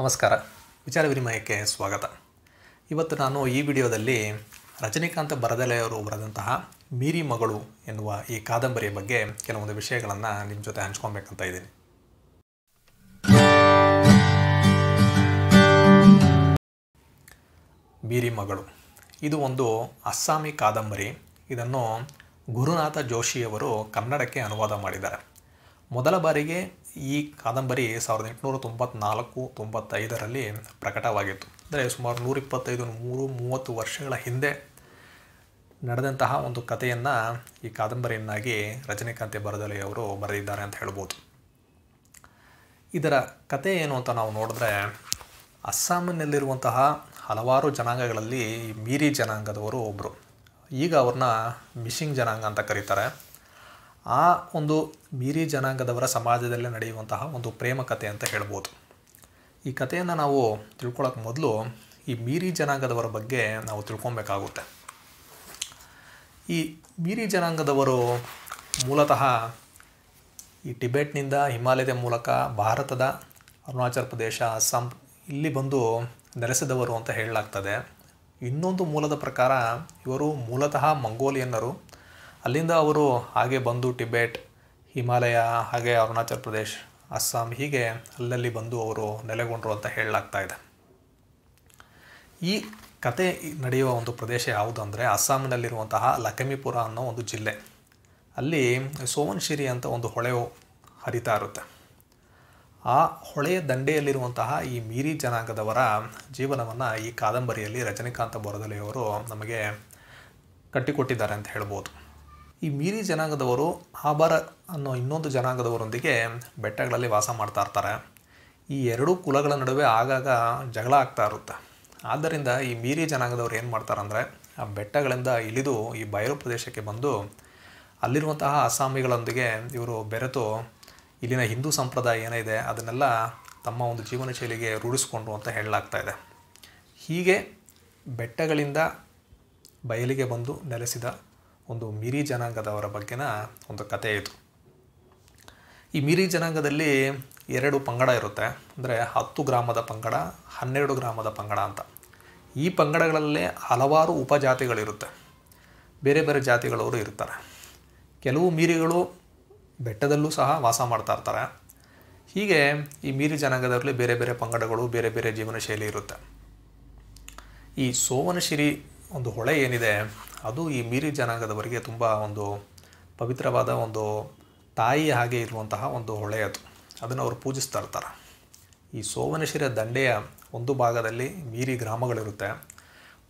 ನಮಸ್ಕಾರ. ವಿಚಾರ ವಿನಿಮಯಕ್ಕೆ ಸ್ವಾಗತ. ಇವತ್ತು ನಾನು ಈ ವಿಡಿಯೋದಲ್ಲಿ ರಜನಿಕಾಂತ್ ಬರದಲೆಯವರು ಬರೆದಂತಹ ಮೀರಿ ಮಗಳು ಎನ್ನುವ ಈ ಕಾದಂಬರಿಯ ಬಗ್ಗೆ ಕೆಲವೊಂದು ವಿಷಯಗಳನ್ನು ನಿಮ್ಮ ಜೊತೆ ಹಂಚ್ಕೊಬೇಕಂತ ಇದ್ದೀನಿ. ಮೀರಿ ಮಗಳು. ಇದು ಒಂದು ಅಸ್ಸಾಮಿ ಕಾದಂಬರಿ. ಇದನ್ನು ಗುರುನಾಥ ಜೋಶಿಯವರು ಕನ್ನಡಕ್ಕೆ ಅನುವಾದ ಮಾಡಿದ್ದಾರೆ. ಮೊದಲ ಬಾರಿಗೆ ಈ ಕಾದಂಬರಿ ಸಾವಿರದ ಎಂಟುನೂರ ತೊಂಬತ್ನಾಲ್ಕು, ತೊಂಬತ್ತೈದರಲ್ಲಿ ಪ್ರಕಟವಾಗಿತ್ತು. ಅಂದರೆ ಸುಮಾರು ನೂರಿಪ್ಪತ್ತೈದು ಮೂರು ಮೂವತ್ತು ವರ್ಷಗಳ ಹಿಂದೆ ನಡೆದಂತಹ ಒಂದು ಕಥೆಯನ್ನು ಈ ಕಾದಂಬರಿಯನ್ನಾಗಿ ರಜನಿಕಾಂತೆ ಅವರು ಬರೆದಿದ್ದಾರೆ ಅಂತ ಹೇಳ್ಬೋದು. ಇದರ ಕತೆ ಏನು ಅಂತ ನಾವು ನೋಡಿದ್ರೆ ಅಸ್ಸಾಮಿನಲ್ಲಿರುವಂತಹ ಹಲವಾರು ಜನಾಂಗಗಳಲ್ಲಿ ಮೀರಿ ಜನಾಂಗದವರು ಒಬ್ಬರು ಈಗ ಅವ್ರನ್ನ ಮಿಶಿಂಗ್ ಜನಾಂಗ ಅಂತ ಕರೀತಾರೆ. ಆ ಒಂದು ಮೀರಿ ಜನಾಂಗದವರ ಸಮಾಜದಲ್ಲಿ ನಡೆಯುವಂತಹ ಒಂದು ಪ್ರೇಮ ಕಥೆ ಅಂತ ಹೇಳ್ಬೋದು. ಈ ಕಥೆಯನ್ನು ನಾವು ತಿಳ್ಕೊಳ್ಳೋಕೆ ಮೊದಲು ಈ ಮೀರಿ ಜನಾಂಗದವರ ಬಗ್ಗೆ ನಾವು ತಿಳ್ಕೊಬೇಕಾಗುತ್ತೆ. ಈ ಮೀರಿ ಜನಾಂಗದವರು ಮೂಲತಃ ಈ ಟಿಬೆಟ್ನಿಂದ ಹಿಮಾಲಯದ ಮೂಲಕ ಭಾರತದ ಅರುಣಾಚಲ ಪ್ರದೇಶ, ಅಸ್ಸಾಂ ಇಲ್ಲಿ ಬಂದು ನೆಲೆಸಿದವರು ಅಂತ ಹೇಳಲಾಗ್ತದೆ. ಇನ್ನೊಂದು ಮೂಲದ ಪ್ರಕಾರ ಇವರು ಮೂಲತಃ ಮಂಗೋಲಿಯನ್ನರು ಅಲ್ಲಿಂದ ಅವರು ಹಾಗೆ ಬಂದು ಟಿಬೆಟ್, ಹಿಮಾಲಯ, ಹಾಗೆ ಅರುಣಾಚಲ ಪ್ರದೇಶ್, ಅಸ್ಸಾಂ ಹೀಗೆ ಅಲ್ಲಲ್ಲಿ ಬಂದು ಅವರು ನೆಲೆಗೊಂಡರು ಅಂತ ಹೇಳಲಾಗ್ತಾ ಇದೆ. ಈ ಕತೆ ನಡೆಯುವ ಒಂದು ಪ್ರದೇಶ ಯಾವುದು ಅಂದರೆ ಅಸ್ಸಾಂನಲ್ಲಿರುವಂತಹ ಲಖಮಿಪುರ ಅನ್ನೋ ಒಂದು ಜಿಲ್ಲೆ. ಅಲ್ಲಿ ಸೋಮನ್ಶಿರಿ ಅಂತ ಒಂದು ಹೊಳೆ ಹರಿತಾ ಇರುತ್ತೆ. ಆ ಹೊಳೆಯ ದಂಡೆಯಲ್ಲಿರುವಂತಹ ಈ ಮೀರಿ ಜನಾಂಗದವರ ಜೀವನವನ್ನು ಈ ಕಾದಂಬರಿಯಲ್ಲಿ ರಜನಿಕಾಂತ ಬೊರದಲೆಯವರು ನಮಗೆ ಕಟ್ಟಿಕೊಟ್ಟಿದ್ದಾರೆ ಅಂತ ಹೇಳ್ಬೋದು. ಈ ಮೀರಿ ಜನಾಂಗದವರು ಆಬಾರ ಅನ್ನೋ ಇನ್ನೊಂದು ಜನಾಂಗದವರೊಂದಿಗೆ ಬೆಟ್ಟಗಳಲ್ಲಿ ವಾಸ ಮಾಡ್ತಾ ಇರ್ತಾರೆ. ಈ ಎರಡೂ ಕುಲಗಳ ನಡುವೆ ಆಗಾಗ ಜಗಳ ಆಗ್ತಾ ಇರುತ್ತೆ. ಆದ್ದರಿಂದ ಈ ಮೀರಿ ಜನಾಂಗದವ್ರು ಏನು ಮಾಡ್ತಾರಂದರೆ ಆ ಬೆಟ್ಟಗಳಿಂದ ಇಳಿದು ಈ ಬಯಲು ಪ್ರದೇಶಕ್ಕೆ ಬಂದು ಅಲ್ಲಿರುವಂತಹ ಅಸ್ಸಾಮಿಗಳೊಂದಿಗೆ ಇವರು ಬೆರೆತು ಇಲ್ಲಿನ ಹಿಂದೂ ಸಂಪ್ರದಾಯ ಏನಿದೆ ಅದನ್ನೆಲ್ಲ ತಮ್ಮ ಒಂದು ಜೀವನ ಶೈಲಿಗೆ ರೂಢಿಸ್ಕೊಂಡ್ರು ಅಂತ ಹೇಳಲಾಗ್ತಾ ಇದೆ. ಹೀಗೆ ಬೆಟ್ಟಗಳಿಂದ ಬಯಲಿಗೆ ಬಂದು ನೆಲೆಸಿದ ಒಂದು ಮಿರಿ ಜನಾಂಗದವರ ಬಗ್ಗೆನ ಒಂದು ಕಥೆ ಇದು. ಈ ಮಿರಿ ಜನಾಂಗದಲ್ಲಿ ಎರಡು ಪಂಗಡ ಇರುತ್ತೆ. ಅಂದರೆ ಹತ್ತು ಗ್ರಾಮದ ಪಂಗಡ, ಹನ್ನೆರಡು ಗ್ರಾಮದ ಪಂಗಡ ಅಂತ. ಈ ಪಂಗಡಗಳಲ್ಲೇ ಹಲವಾರು ಉಪಜಾತಿಗಳಿರುತ್ತೆ. ಬೇರೆ ಬೇರೆ ಜಾತಿಗಳವರು ಇರ್ತಾರೆ. ಕೆಲವು ಮೀರಿಗಳು ಬೆಟ್ಟದಲ್ಲೂ ಸಹ ವಾಸ ಮಾಡ್ತಾ ಇರ್ತಾರೆ. ಹೀಗೆ ಈ ಮೀರಿ ಜನಾಂಗದಲ್ಲಿ ಬೇರೆ ಬೇರೆ ಪಂಗಡಗಳು, ಬೇರೆ ಬೇರೆ ಜೀವನ ಶೈಲಿ ಇರುತ್ತೆ. ಈ ಸೋವನಶಿರಿ ಒಂದು ಹೊಳೆ ಏನಿದೆ ಅದು ಈ ಮೀರಿ ಜನಾಂಗದವರಿಗೆ ತುಂಬ ಒಂದು ಪವಿತ್ರವಾದ ಒಂದು ತಾಯಿ ಹಾಗೆ ಇರುವಂತಹ ಒಂದು ಹೊಳೆಯದು ಅದನ್ನು ಅವರು ಪೂಜಿಸ್ತಾ ಇರ್ತಾರೆ. ಈ ಸೋವನಶಿರ ದಂಡೆಯ ಒಂದು ಭಾಗದಲ್ಲಿ ಮೀರಿ ಗ್ರಾಮಗಳಿರುತ್ತೆ.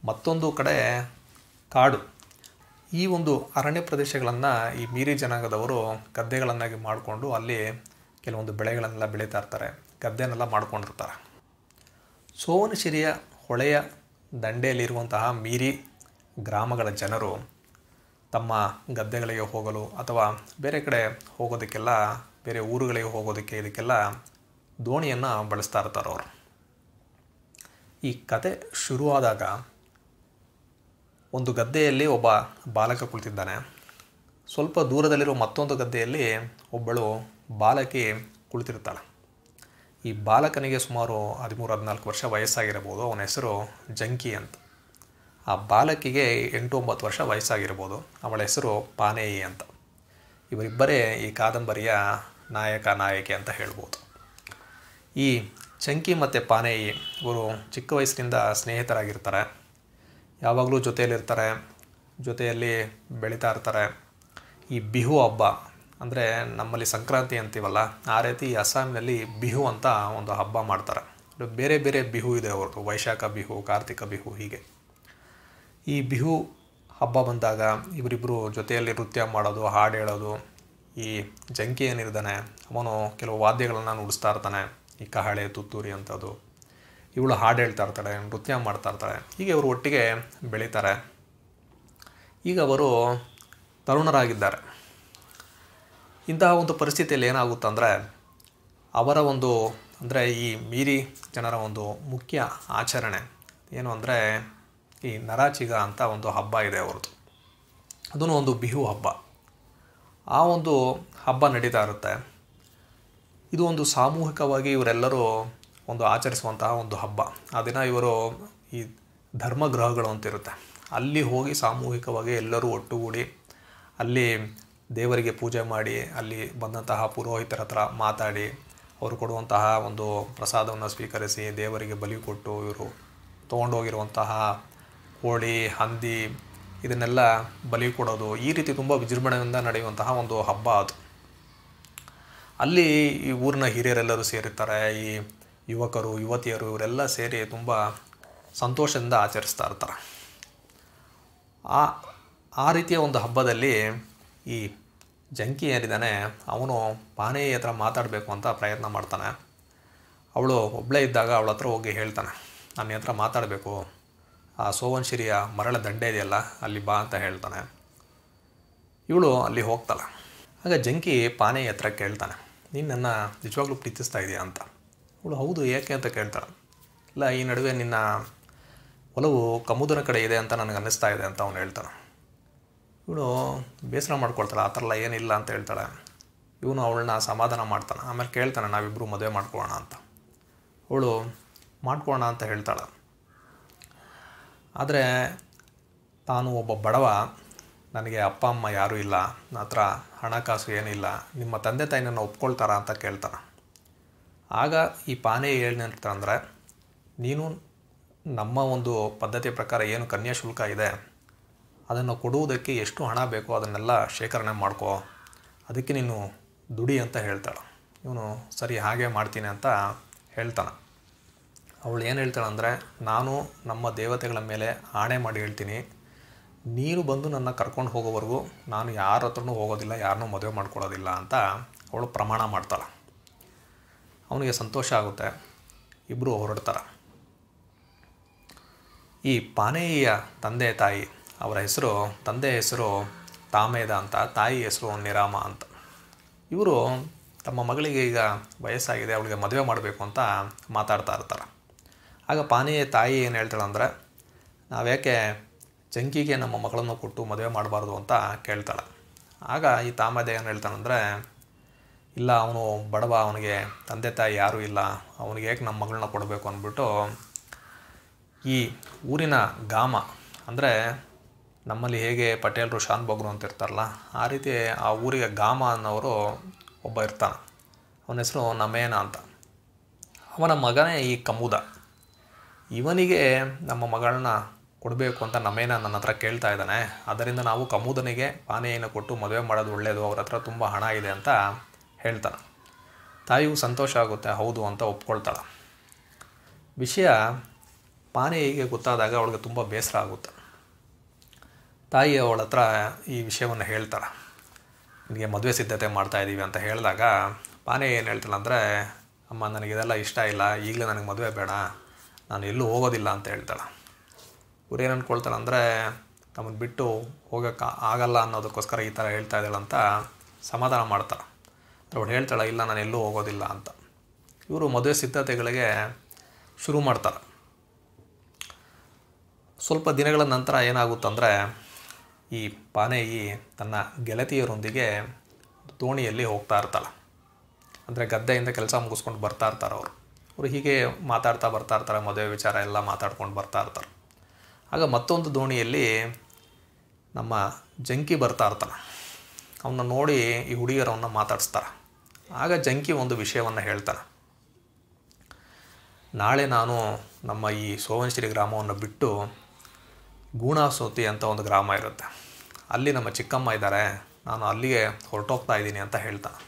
ಮತ್ತೊಂದು ಕಡೆ ಕಾಡು. ಈ ಒಂದು ಅರಣ್ಯ ಪ್ರದೇಶಗಳನ್ನು ಈ ಮೀರಿ ಜನಾಂಗದವರು ಗದ್ದೆಗಳನ್ನಾಗಿ ಮಾಡಿಕೊಂಡು ಅಲ್ಲಿ ಕೆಲವೊಂದು ಬೆಳೆಗಳನ್ನೆಲ್ಲ ಬೆಳೀತಾ ಇರ್ತಾರೆ. ಗದ್ದೆನೆಲ್ಲ ಮಾಡ್ಕೊಂಡಿರ್ತಾರೆ. ಸೋವನಶಿರಿಯ ಹೊಳೆಯ ದಂಡೆಯಲ್ಲಿರುವಂತಹ ಮೀರಿ ಗ್ರಾಮಗಳ ಜನರು ತಮ್ಮ ಗದ್ದೆಗಳಿಗೆ ಹೋಗಲು ಅಥವಾ ಬೇರೆ ಕಡೆ ಹೋಗೋದಕ್ಕೆಲ್ಲ, ಬೇರೆ ಊರುಗಳಿಗೆ ಹೋಗೋದಕ್ಕೆ ಇದಕ್ಕೆಲ್ಲ ದೋಣಿಯನ್ನು ಬಳಸ್ತಾ ಇರ್ತಾರೆ ಅವರು. ಈ ಕತೆ ಶುರುವಾದಾಗ ಒಂದು ಗದ್ದೆಯಲ್ಲಿ ಒಬ್ಬ ಬಾಲಕ ಕುಳಿತಿದ್ದಾನೆ. ಸ್ವಲ್ಪ ದೂರದಲ್ಲಿರೋ ಮತ್ತೊಂದು ಗದ್ದೆಯಲ್ಲಿ ಒಬ್ಬಳು ಬಾಲಕಿ ಕುಳಿತಿರ್ತಾಳೆ ಈ ಬಾಲಕನಿಗೆ ಸುಮಾರು ಹದಿಮೂರು, ಹದಿನಾಲ್ಕು ವರ್ಷ ವಯಸ್ಸಾಗಿರಬಹುದು. ಅವನ ಹೆಸರು ಜಂಕಿ ಅಂತ. ಆ ಬಾಲಕಿಗೆ ಎಂಟು ಒಂಬತ್ತು ವರ್ಷ ವಯಸ್ಸಾಗಿರ್ಬೋದು. ಅವಳ ಹೆಸರು ಪಾನೇಯಿ ಅಂತ. ಇವರಿಬ್ಬರೇ ಈ ಕಾದಂಬರಿಯ ನಾಯಕ, ನಾಯಕಿ ಅಂತ ಹೇಳ್ಬೋದು. ಈ ಚಂಕಿ ಮತ್ತು ಪಾನೇಯಿ ಇವರು ಚಿಕ್ಕ ವಯಸ್ಸಿನಿಂದ ಸ್ನೇಹಿತರಾಗಿರ್ತಾರೆ. ಯಾವಾಗಲೂ ಜೊತೆಯಲ್ಲಿರ್ತಾರೆ, ಜೊತೆಯಲ್ಲಿ ಬೆಳೀತಾ ಇರ್ತಾರೆ. ಈ ಬಿಹು ಹಬ್ಬ ಅಂದರೆ ನಮ್ಮಲ್ಲಿ ಸಂಕ್ರಾಂತಿ ಅಂತೀವಲ್ಲ, ಆ ರೀತಿ ಅಸ್ಸಾಮಿನಲ್ಲಿ ಬಿಹು ಅಂತ ಒಂದು ಹಬ್ಬ ಮಾಡ್ತಾರೆ. ಬೇರೆ ಬೇರೆ ಬಿಹು ಇದೆ ಅವ್ರದ್ದು, ವೈಶಾಖ ಬಿಹು, ಕಾರ್ತಿಕ ಬಿಹು ಹೀಗೆ. ಈ ಬಿಹು ಹಬ್ಬ ಬಂದಾಗ ಇವರಿಬ್ಬರು ಜೊತೆಯಲ್ಲಿ ನೃತ್ಯ ಮಾಡೋದು, ಹಾಡು ಹೇಳೋದು, ಈ ಜಂಕಿ ಏನಿರ್ತಾನೆ ಅವನು ಕೆಲವು ವಾದ್ಯಗಳನ್ನು ನುಡಿಸ್ತಾ ಇರ್ತಾನೆ, ಈ ಕಹಳೆ, ತುತ್ತೂರಿ ಅಂಥದ್ದು. ಇವಳು ಹಾಡು ಹೇಳ್ತಾ ಇರ್ತಾಳೆ, ನೃತ್ಯ ಮಾಡ್ತಾ ಇರ್ತಾಳೆ. ಹೀಗೆ ಅವರು ಒಟ್ಟಿಗೆ ಬೆಳೀತಾರೆ. ಈಗ ಅವರು ತರುಣರಾಗಿದ್ದಾರೆ. ಇಂತಹ ಒಂದು ಪರಿಸ್ಥಿತಿಯಲ್ಲಿ ಏನಾಗುತ್ತಂದರೆ ಅವರ ಒಂದು, ಅಂದರೆ ಈ ಮೀರಿ ಜನರ ಒಂದು ಮುಖ್ಯ ಆಚರಣೆ ಏನು ಅಂದರೆ ಈ ನರಾಚಿಗ ಅಂತ ಒಂದು ಹಬ್ಬ ಇದೆ ಅವ್ರದ್ದು. ಅದನ್ನು ಒಂದು ಬಿಹು ಹಬ್ಬ. ಆ ಒಂದು ಹಬ್ಬ ನಡೀತಾ ಇರುತ್ತೆ. ಇದು ಒಂದು ಸಾಮೂಹಿಕವಾಗಿ ಇವರೆಲ್ಲರೂ ಒಂದು ಆಚರಿಸುವಂತಹ ಒಂದು ಹಬ್ಬ. ಆ ದಿನ ಇವರು ಈ ಧರ್ಮಗ್ರಹಗಳು ಅಂತ ಇರುತ್ತೆ. ಅಲ್ಲಿ ಹೋಗಿ ಸಾಮೂಹಿಕವಾಗಿ ಎಲ್ಲರೂ ಒಟ್ಟುಗೂಡಿ ಅಲ್ಲಿ ದೇವರಿಗೆ ಪೂಜೆ ಮಾಡಿ, ಅಲ್ಲಿ ಬಂದಂತಹ ಪುರೋಹಿತರ ಹತ್ರ ಮಾತಾಡಿ, ಅವರು ಕೊಡುವಂತಹ ಒಂದು ಪ್ರಸಾದವನ್ನು ಸ್ವೀಕರಿಸಿ ದೇವರಿಗೆ ಬಲಿ ಕೊಟ್ಟು ಇವರು ತೊಗೊಂಡೋಗಿರುವಂತಹ ಕೋಳಿ, ಹಂದಿ ಇದನ್ನೆಲ್ಲ ಬಲಿ ಕೊಡೋದು ಈ ರೀತಿ ತುಂಬ ವಿಜೃಂಭಣೆಯಿಂದ ನಡೆಯುವಂತಹ ಒಂದು ಹಬ್ಬ ಅದು. ಅಲ್ಲಿ ಈ ಊರಿನ ಹಿರಿಯರೆಲ್ಲರೂ ಸೇರಿರ್ತಾರೆ, ಈ ಯುವಕರು, ಯುವತಿಯರು ಇವರೆಲ್ಲ ಸೇರಿ ತುಂಬ ಸಂತೋಷದಿಂದ ಆಚರಿಸ್ತಾ ಇರ್ತಾರೆ. ಆ ಆ ರೀತಿಯ ಒಂದು ಹಬ್ಬದಲ್ಲಿ ಈ ಜಂಕಿ ಏನಿದ್ದಾನೆ ಅವನು ಪಾನೇಯಿ ಹತ್ರ ಮಾತಾಡಬೇಕು ಅಂತ ಪ್ರಯತ್ನ ಮಾಡ್ತಾನೆ. ಅವಳು ಒಬ್ಬಳೇ ಇದ್ದಾಗ ಅವಳ ಹತ್ರ ಹೋಗಿ ಹೇಳ್ತಾನೆ ನನ್ನ ಹತ್ರ ಮಾತಾಡಬೇಕು. ಆ ಸೋವನ್ಶಿರಿಯ ಮರಳ ದಂಡೆ ಇದೆಯಲ್ಲ, ಅಲ್ಲಿ ಬಾ ಅಂತ ಹೇಳ್ತಾನೆ. ಇವಳು ಅಲ್ಲಿ ಹೋಗ್ತಾಳೆ. ಆಗ ಜಂಕಿ ಪಾನೆ ಹತ್ರ ಕೇಳ್ತಾನೆ ನೀನು ನನ್ನ ನಿಜವಾಗ್ಲೂ ಪ್ರೀತಿಸ್ತಾ ಇದೆಯಾ ಅಂತ? ಅವಳು, ಹೌದು, ಏಕೆ ಅಂತ ಕೇಳ್ತಾಳೆ, ಇಲ್ಲ, ಈ ನಡುವೆ ನಿನ್ನ ಒಲವು ಕಮುದನ ಕಡೆ ಇದೆ ಅಂತ ನನಗೆ ಅನ್ನಿಸ್ತಾ ಇದೆ, ಅಂತ ಅವನು ಹೇಳ್ತಾನೆ. ಇವಳು, ಬೇಸರ ಮಾಡ್ಕೊಳ್ತಾಳೆ, ಆ ಥರ ಎಲ್ಲ ಏನಿಲ್ಲ, ಅಂತ ಹೇಳ್ತಾಳೆ. ಇವನು ಅವಳನ್ನ ಸಮಾಧಾನ ಮಾಡ್ತಾನೆ, ಆಮೇಲೆ ಕೇಳ್ತಾನೆ ನಾವಿಬ್ಬರು ಮದುವೆ ಮಾಡ್ಕೊಳ್ಳೋಣ ಅಂತ. ಅವಳು, ಮಾಡ್ಕೊಳ್ಳೋಣ, ಅಂತ ಹೇಳ್ತಾಳೆ. ಆದರೆ ತಾನು ಒಬ್ಬ ಬಡವ, ನನಗೆ ಅಪ್ಪ, ಅಮ್ಮ ಯಾರೂ ಇಲ್ಲ ನನ್ನ ಹತ್ರ ಹಣಕಾಸು ಏನಿಲ್ಲ, ನಿಮ್ಮ ತಂದೆ ತಾಯಿ ನನ್ನ ಒಪ್ಕೊಳ್ತಾರಾ ಅಂತ ಕೇಳ್ತಾನೆ. ಆಗ ಈ ಪಾನೆ ಏನಂತಾರೆ ನೀನು ನಮ್ಮ ಒಂದು ಪದ್ಧತಿ ಪ್ರಕಾರ ಏನು ಕನ್ಯಾ ಶುಲ್ಕ ಇದೆ, ಅದನ್ನು ಕೊಡುವುದಕ್ಕೆ ಎಷ್ಟು ಹಣ ಬೇಕೋ ಅದನ್ನೆಲ್ಲ ಶೇಖರಣೆ ಮಾಡ್ಕೋ, ಅದಕ್ಕೆ ನೀನು ದುಡಿ ಅಂತ ಹೇಳ್ತಾಳೆ. ಇವನು ಸರಿ ಹಾಗೆ ಮಾಡ್ತೀನಿ ಅಂತ ಹೇಳ್ತಾನೆ. ಅವಳು ಏನು ಹೇಳ್ತಾಳೆ ಅಂದರೆ ನಾನು ನಮ್ಮ ದೇವತೆಗಳ ಮೇಲೆ ಆಣೆ ಮಾಡಿ ಹೇಳ್ತೀನಿ. ನೀನು ಬಂದು ನನ್ನ ಕರ್ಕೊಂಡು ಹೋಗೋವರೆಗೂ ನಾನು ಯಾರ ಹತ್ರನೂ ಹೋಗೋದಿಲ್ಲ, ಯಾರನ್ನೂ ಮದುವೆ ಮಾಡ್ಕೊಳ್ಳೋದಿಲ್ಲ ಅಂತ ಅವಳು ಪ್ರಮಾಣ ಮಾಡ್ತಾಳೆ. ಅವನಿಗೆ ಸಂತೋಷ ಆಗುತ್ತೆ. ಇಬ್ಬರು ಹೊರಡ್ತಾರೆ. ಈ ಪಾನೇಯಿಯ ತಂದೆ ತಾಯಿ, ಅವರ ಹೆಸರು ತಂದೆ ಹೆಸರು ತಾಮೇದ ಅಂತ, ತಾಯಿ ಹೆಸರು ನಿರಾಮ ಅಂತ. ಇವರು ತಮ್ಮ ಮಗಳಿಗೆ ಈಗ ವಯಸ್ಸಾಗಿದೆ, ಅವಳಿಗೆ ಮದುವೆ ಮಾಡಬೇಕು ಅಂತ ಮಾತಾಡ್ತಾ ಇರ್ತಾರೆ. ಆಗ ಪಾನೀಯ ತಾಯಿ ಏನು ಹೇಳ್ತಾಳೆ ಅಂದರೆ, ನಾವ್ಯಾಕೆ ಜಂಕಿಗೆ ನಮ್ಮ ಮಗಳನ್ನು ಕೊಟ್ಟು ಮದುವೆ ಮಾಡಬಾರ್ದು ಅಂತ ಕೇಳ್ತಾಳೆ. ಆಗ ಈ ತಾಮದೆ ಏನು ಹೇಳ್ತಾನಂದರೆ ಇಲ್ಲ, ಅವನು ಬಡವ, ಅವನಿಗೆ ತಂದೆ ತಾಯಿ ಯಾರೂ ಇಲ್ಲ, ಅವನಿಗೆ ಏಕೆ ನಮ್ಮ ಮಗಳನ್ನ ಕೊಡಬೇಕು ಅಂದ್ಬಿಟ್ಟು ಈ ಊರಿನ ಗಾಮ, ಅಂದರೆ ನಮ್ಮಲ್ಲಿ ಹೇಗೆ ಪಟೇಲರು ಶಾನ್ ಬಗ್ರು ಅಂತ ಇರ್ತಾರಲ್ಲ, ಆ ರೀತಿ ಆ ಊರಿಗೆ ಗಾಮ ಅನ್ನೋರು ಒಬ್ಬ ಇರ್ತಾನೆ. ಅವನ ಹೆಸರು ನಮೇನ ಅಂತ. ಅವನ ಮಗನೇ ಈ ಕಮುದ. ಇವನಿಗೆ ನಮ್ಮ ಮಗಳನ್ನ ಕೊಡಬೇಕು ಅಂತ ನಮ್ಮೇನ ನನ್ನ ಹತ್ರ ಕೇಳ್ತಾ ಇದ್ದಾನೆ. ಅದರಿಂದ ನಾವು ಕಮುದನಿಗೆ ಪಾನೆಯನ್ನು ಕೊಟ್ಟು ಮದುವೆ ಮಾಡೋದು ಒಳ್ಳೆಯದು ಅವ್ರ ಹತ್ರ ತುಂಬ ಹಣ ಇದೆ ಅಂತ ಹೇಳ್ತಾನೆ. ತಾಯಿಗೂ ಸಂತೋಷ ಆಗುತ್ತೆ. ಹೌದು ಅಂತ ಒಪ್ಕೊಳ್ತಾಳೆ. ವಿಷಯ ಪಾನೆಯಿಗೆ ಗೊತ್ತಾದಾಗ ಅವಳಿಗೆ ತುಂಬ ಬೇಸರ ಆಗುತ್ತೆ. ತಾಯಿ ಅವಳ ಹತ್ರ ಈ ವಿಷಯವನ್ನು ಹೇಳ್ತಾಳೆ. ನಿನಗೆ ಮದುವೆ ಸಿದ್ಧತೆ ಮಾಡ್ತಾ ಇದ್ದೀವಿ ಅಂತ ಹೇಳಿದಾಗ ಪಾನೇ ಏನು ಹೇಳ್ತಾಳೆ ಅಂದರೆ, ಅಮ್ಮ, ನನಗೆ ಇದೆಲ್ಲ ಇಷ್ಟ ಇಲ್ಲ. ಈಗಲೇ ನನಗೆ ಮದುವೆ ಬೇಡ. ನಾನು ಎಲ್ಲೂ ಹೋಗೋದಿಲ್ಲ ಅಂತ ಹೇಳ್ತಾಳೆ. ಇವ್ರು ಏನು ಅಂದ್ಕೊಳ್ತಾಳೆ ಅಂದರೆ ನಮ್ಮನ್ನು ಬಿಟ್ಟು ಹೋಗೋಕ್ಕೆ ಆಗಲ್ಲ ಅನ್ನೋದಕ್ಕೋಸ್ಕರ ಈ ಥರ ಹೇಳ್ತಾ ಇದ್ದಾಳೆ ಅಂತ ಸಮಾಧಾನ ಮಾಡ್ತಾಳೆ. ಅವಳು ಹೇಳ್ತಾಳೆ, ಇಲ್ಲ, ನಾನು ಎಲ್ಲೂ ಹೋಗೋದಿಲ್ಲ ಅಂತ. ಇವರು ಮದುವೆ ಸಿದ್ಧತೆಗಳಿಗೆ ಶುರು ಮಾಡ್ತಾರೆ. ಸ್ವಲ್ಪ ದಿನಗಳ ನಂತರ ಏನಾಗುತ್ತಂದರೆ, ಈ ಪಾನೇಯಿ ತನ್ನ ಗೆಳತಿಯರೊಂದಿಗೆ ದೋಣಿಯಲ್ಲಿ ಹೋಗ್ತಾ ಇರ್ತಾಳೆ. ಅಂದರೆ ಗದ್ದೆಯಿಂದ ಕೆಲಸ ಮುಗಿಸ್ಕೊಂಡು ಬರ್ತಾ ಇರ್ತಾರೆ ಅವರು. ಅವರು ಹೀಗೆ ಮಾತಾಡ್ತಾ ಬರ್ತಾ ಇರ್ತಾರೆ, ಮದುವೆ ವಿಚಾರ ಎಲ್ಲ ಮಾತಾಡ್ಕೊಂಡು ಬರ್ತಾ ಇರ್ತಾರೆ. ಆಗ ಮತ್ತೊಂದು ದೋಣಿಯಲ್ಲಿ ನಮ್ಮ ಜಂಕಿ ಬರ್ತಾ ಇರ್ತಾನೆ. ಅವನ್ನ ನೋಡಿ ಈ ಹುಡುಗಿಯರವನ್ನು ಮಾತಾಡಿಸ್ತಾರೆ. ಆಗ ಜಂಕಿ ಒಂದು ವಿಷಯವನ್ನು ಹೇಳ್ತಾರೆ ನಾಳೆ ನಾನು ನಮ್ಮ ಈ ಸೋವನ್ಶ್ರೀ ಗ್ರಾಮವನ್ನು ಬಿಟ್ಟು ಗೂಣಾಸೋತಿ ಅಂತ ಒಂದು ಗ್ರಾಮ ಇರುತ್ತೆ. ಅಲ್ಲಿ ನಮ್ಮ ಚಿಕ್ಕಮ್ಮ ಇದ್ದಾರೆ, ನಾನು ಅಲ್ಲಿಗೆ ಹೊರಟೋಗ್ತಾ ಇದ್ದೀನಿ ಅಂತ ಹೇಳ್ತಾನೆ.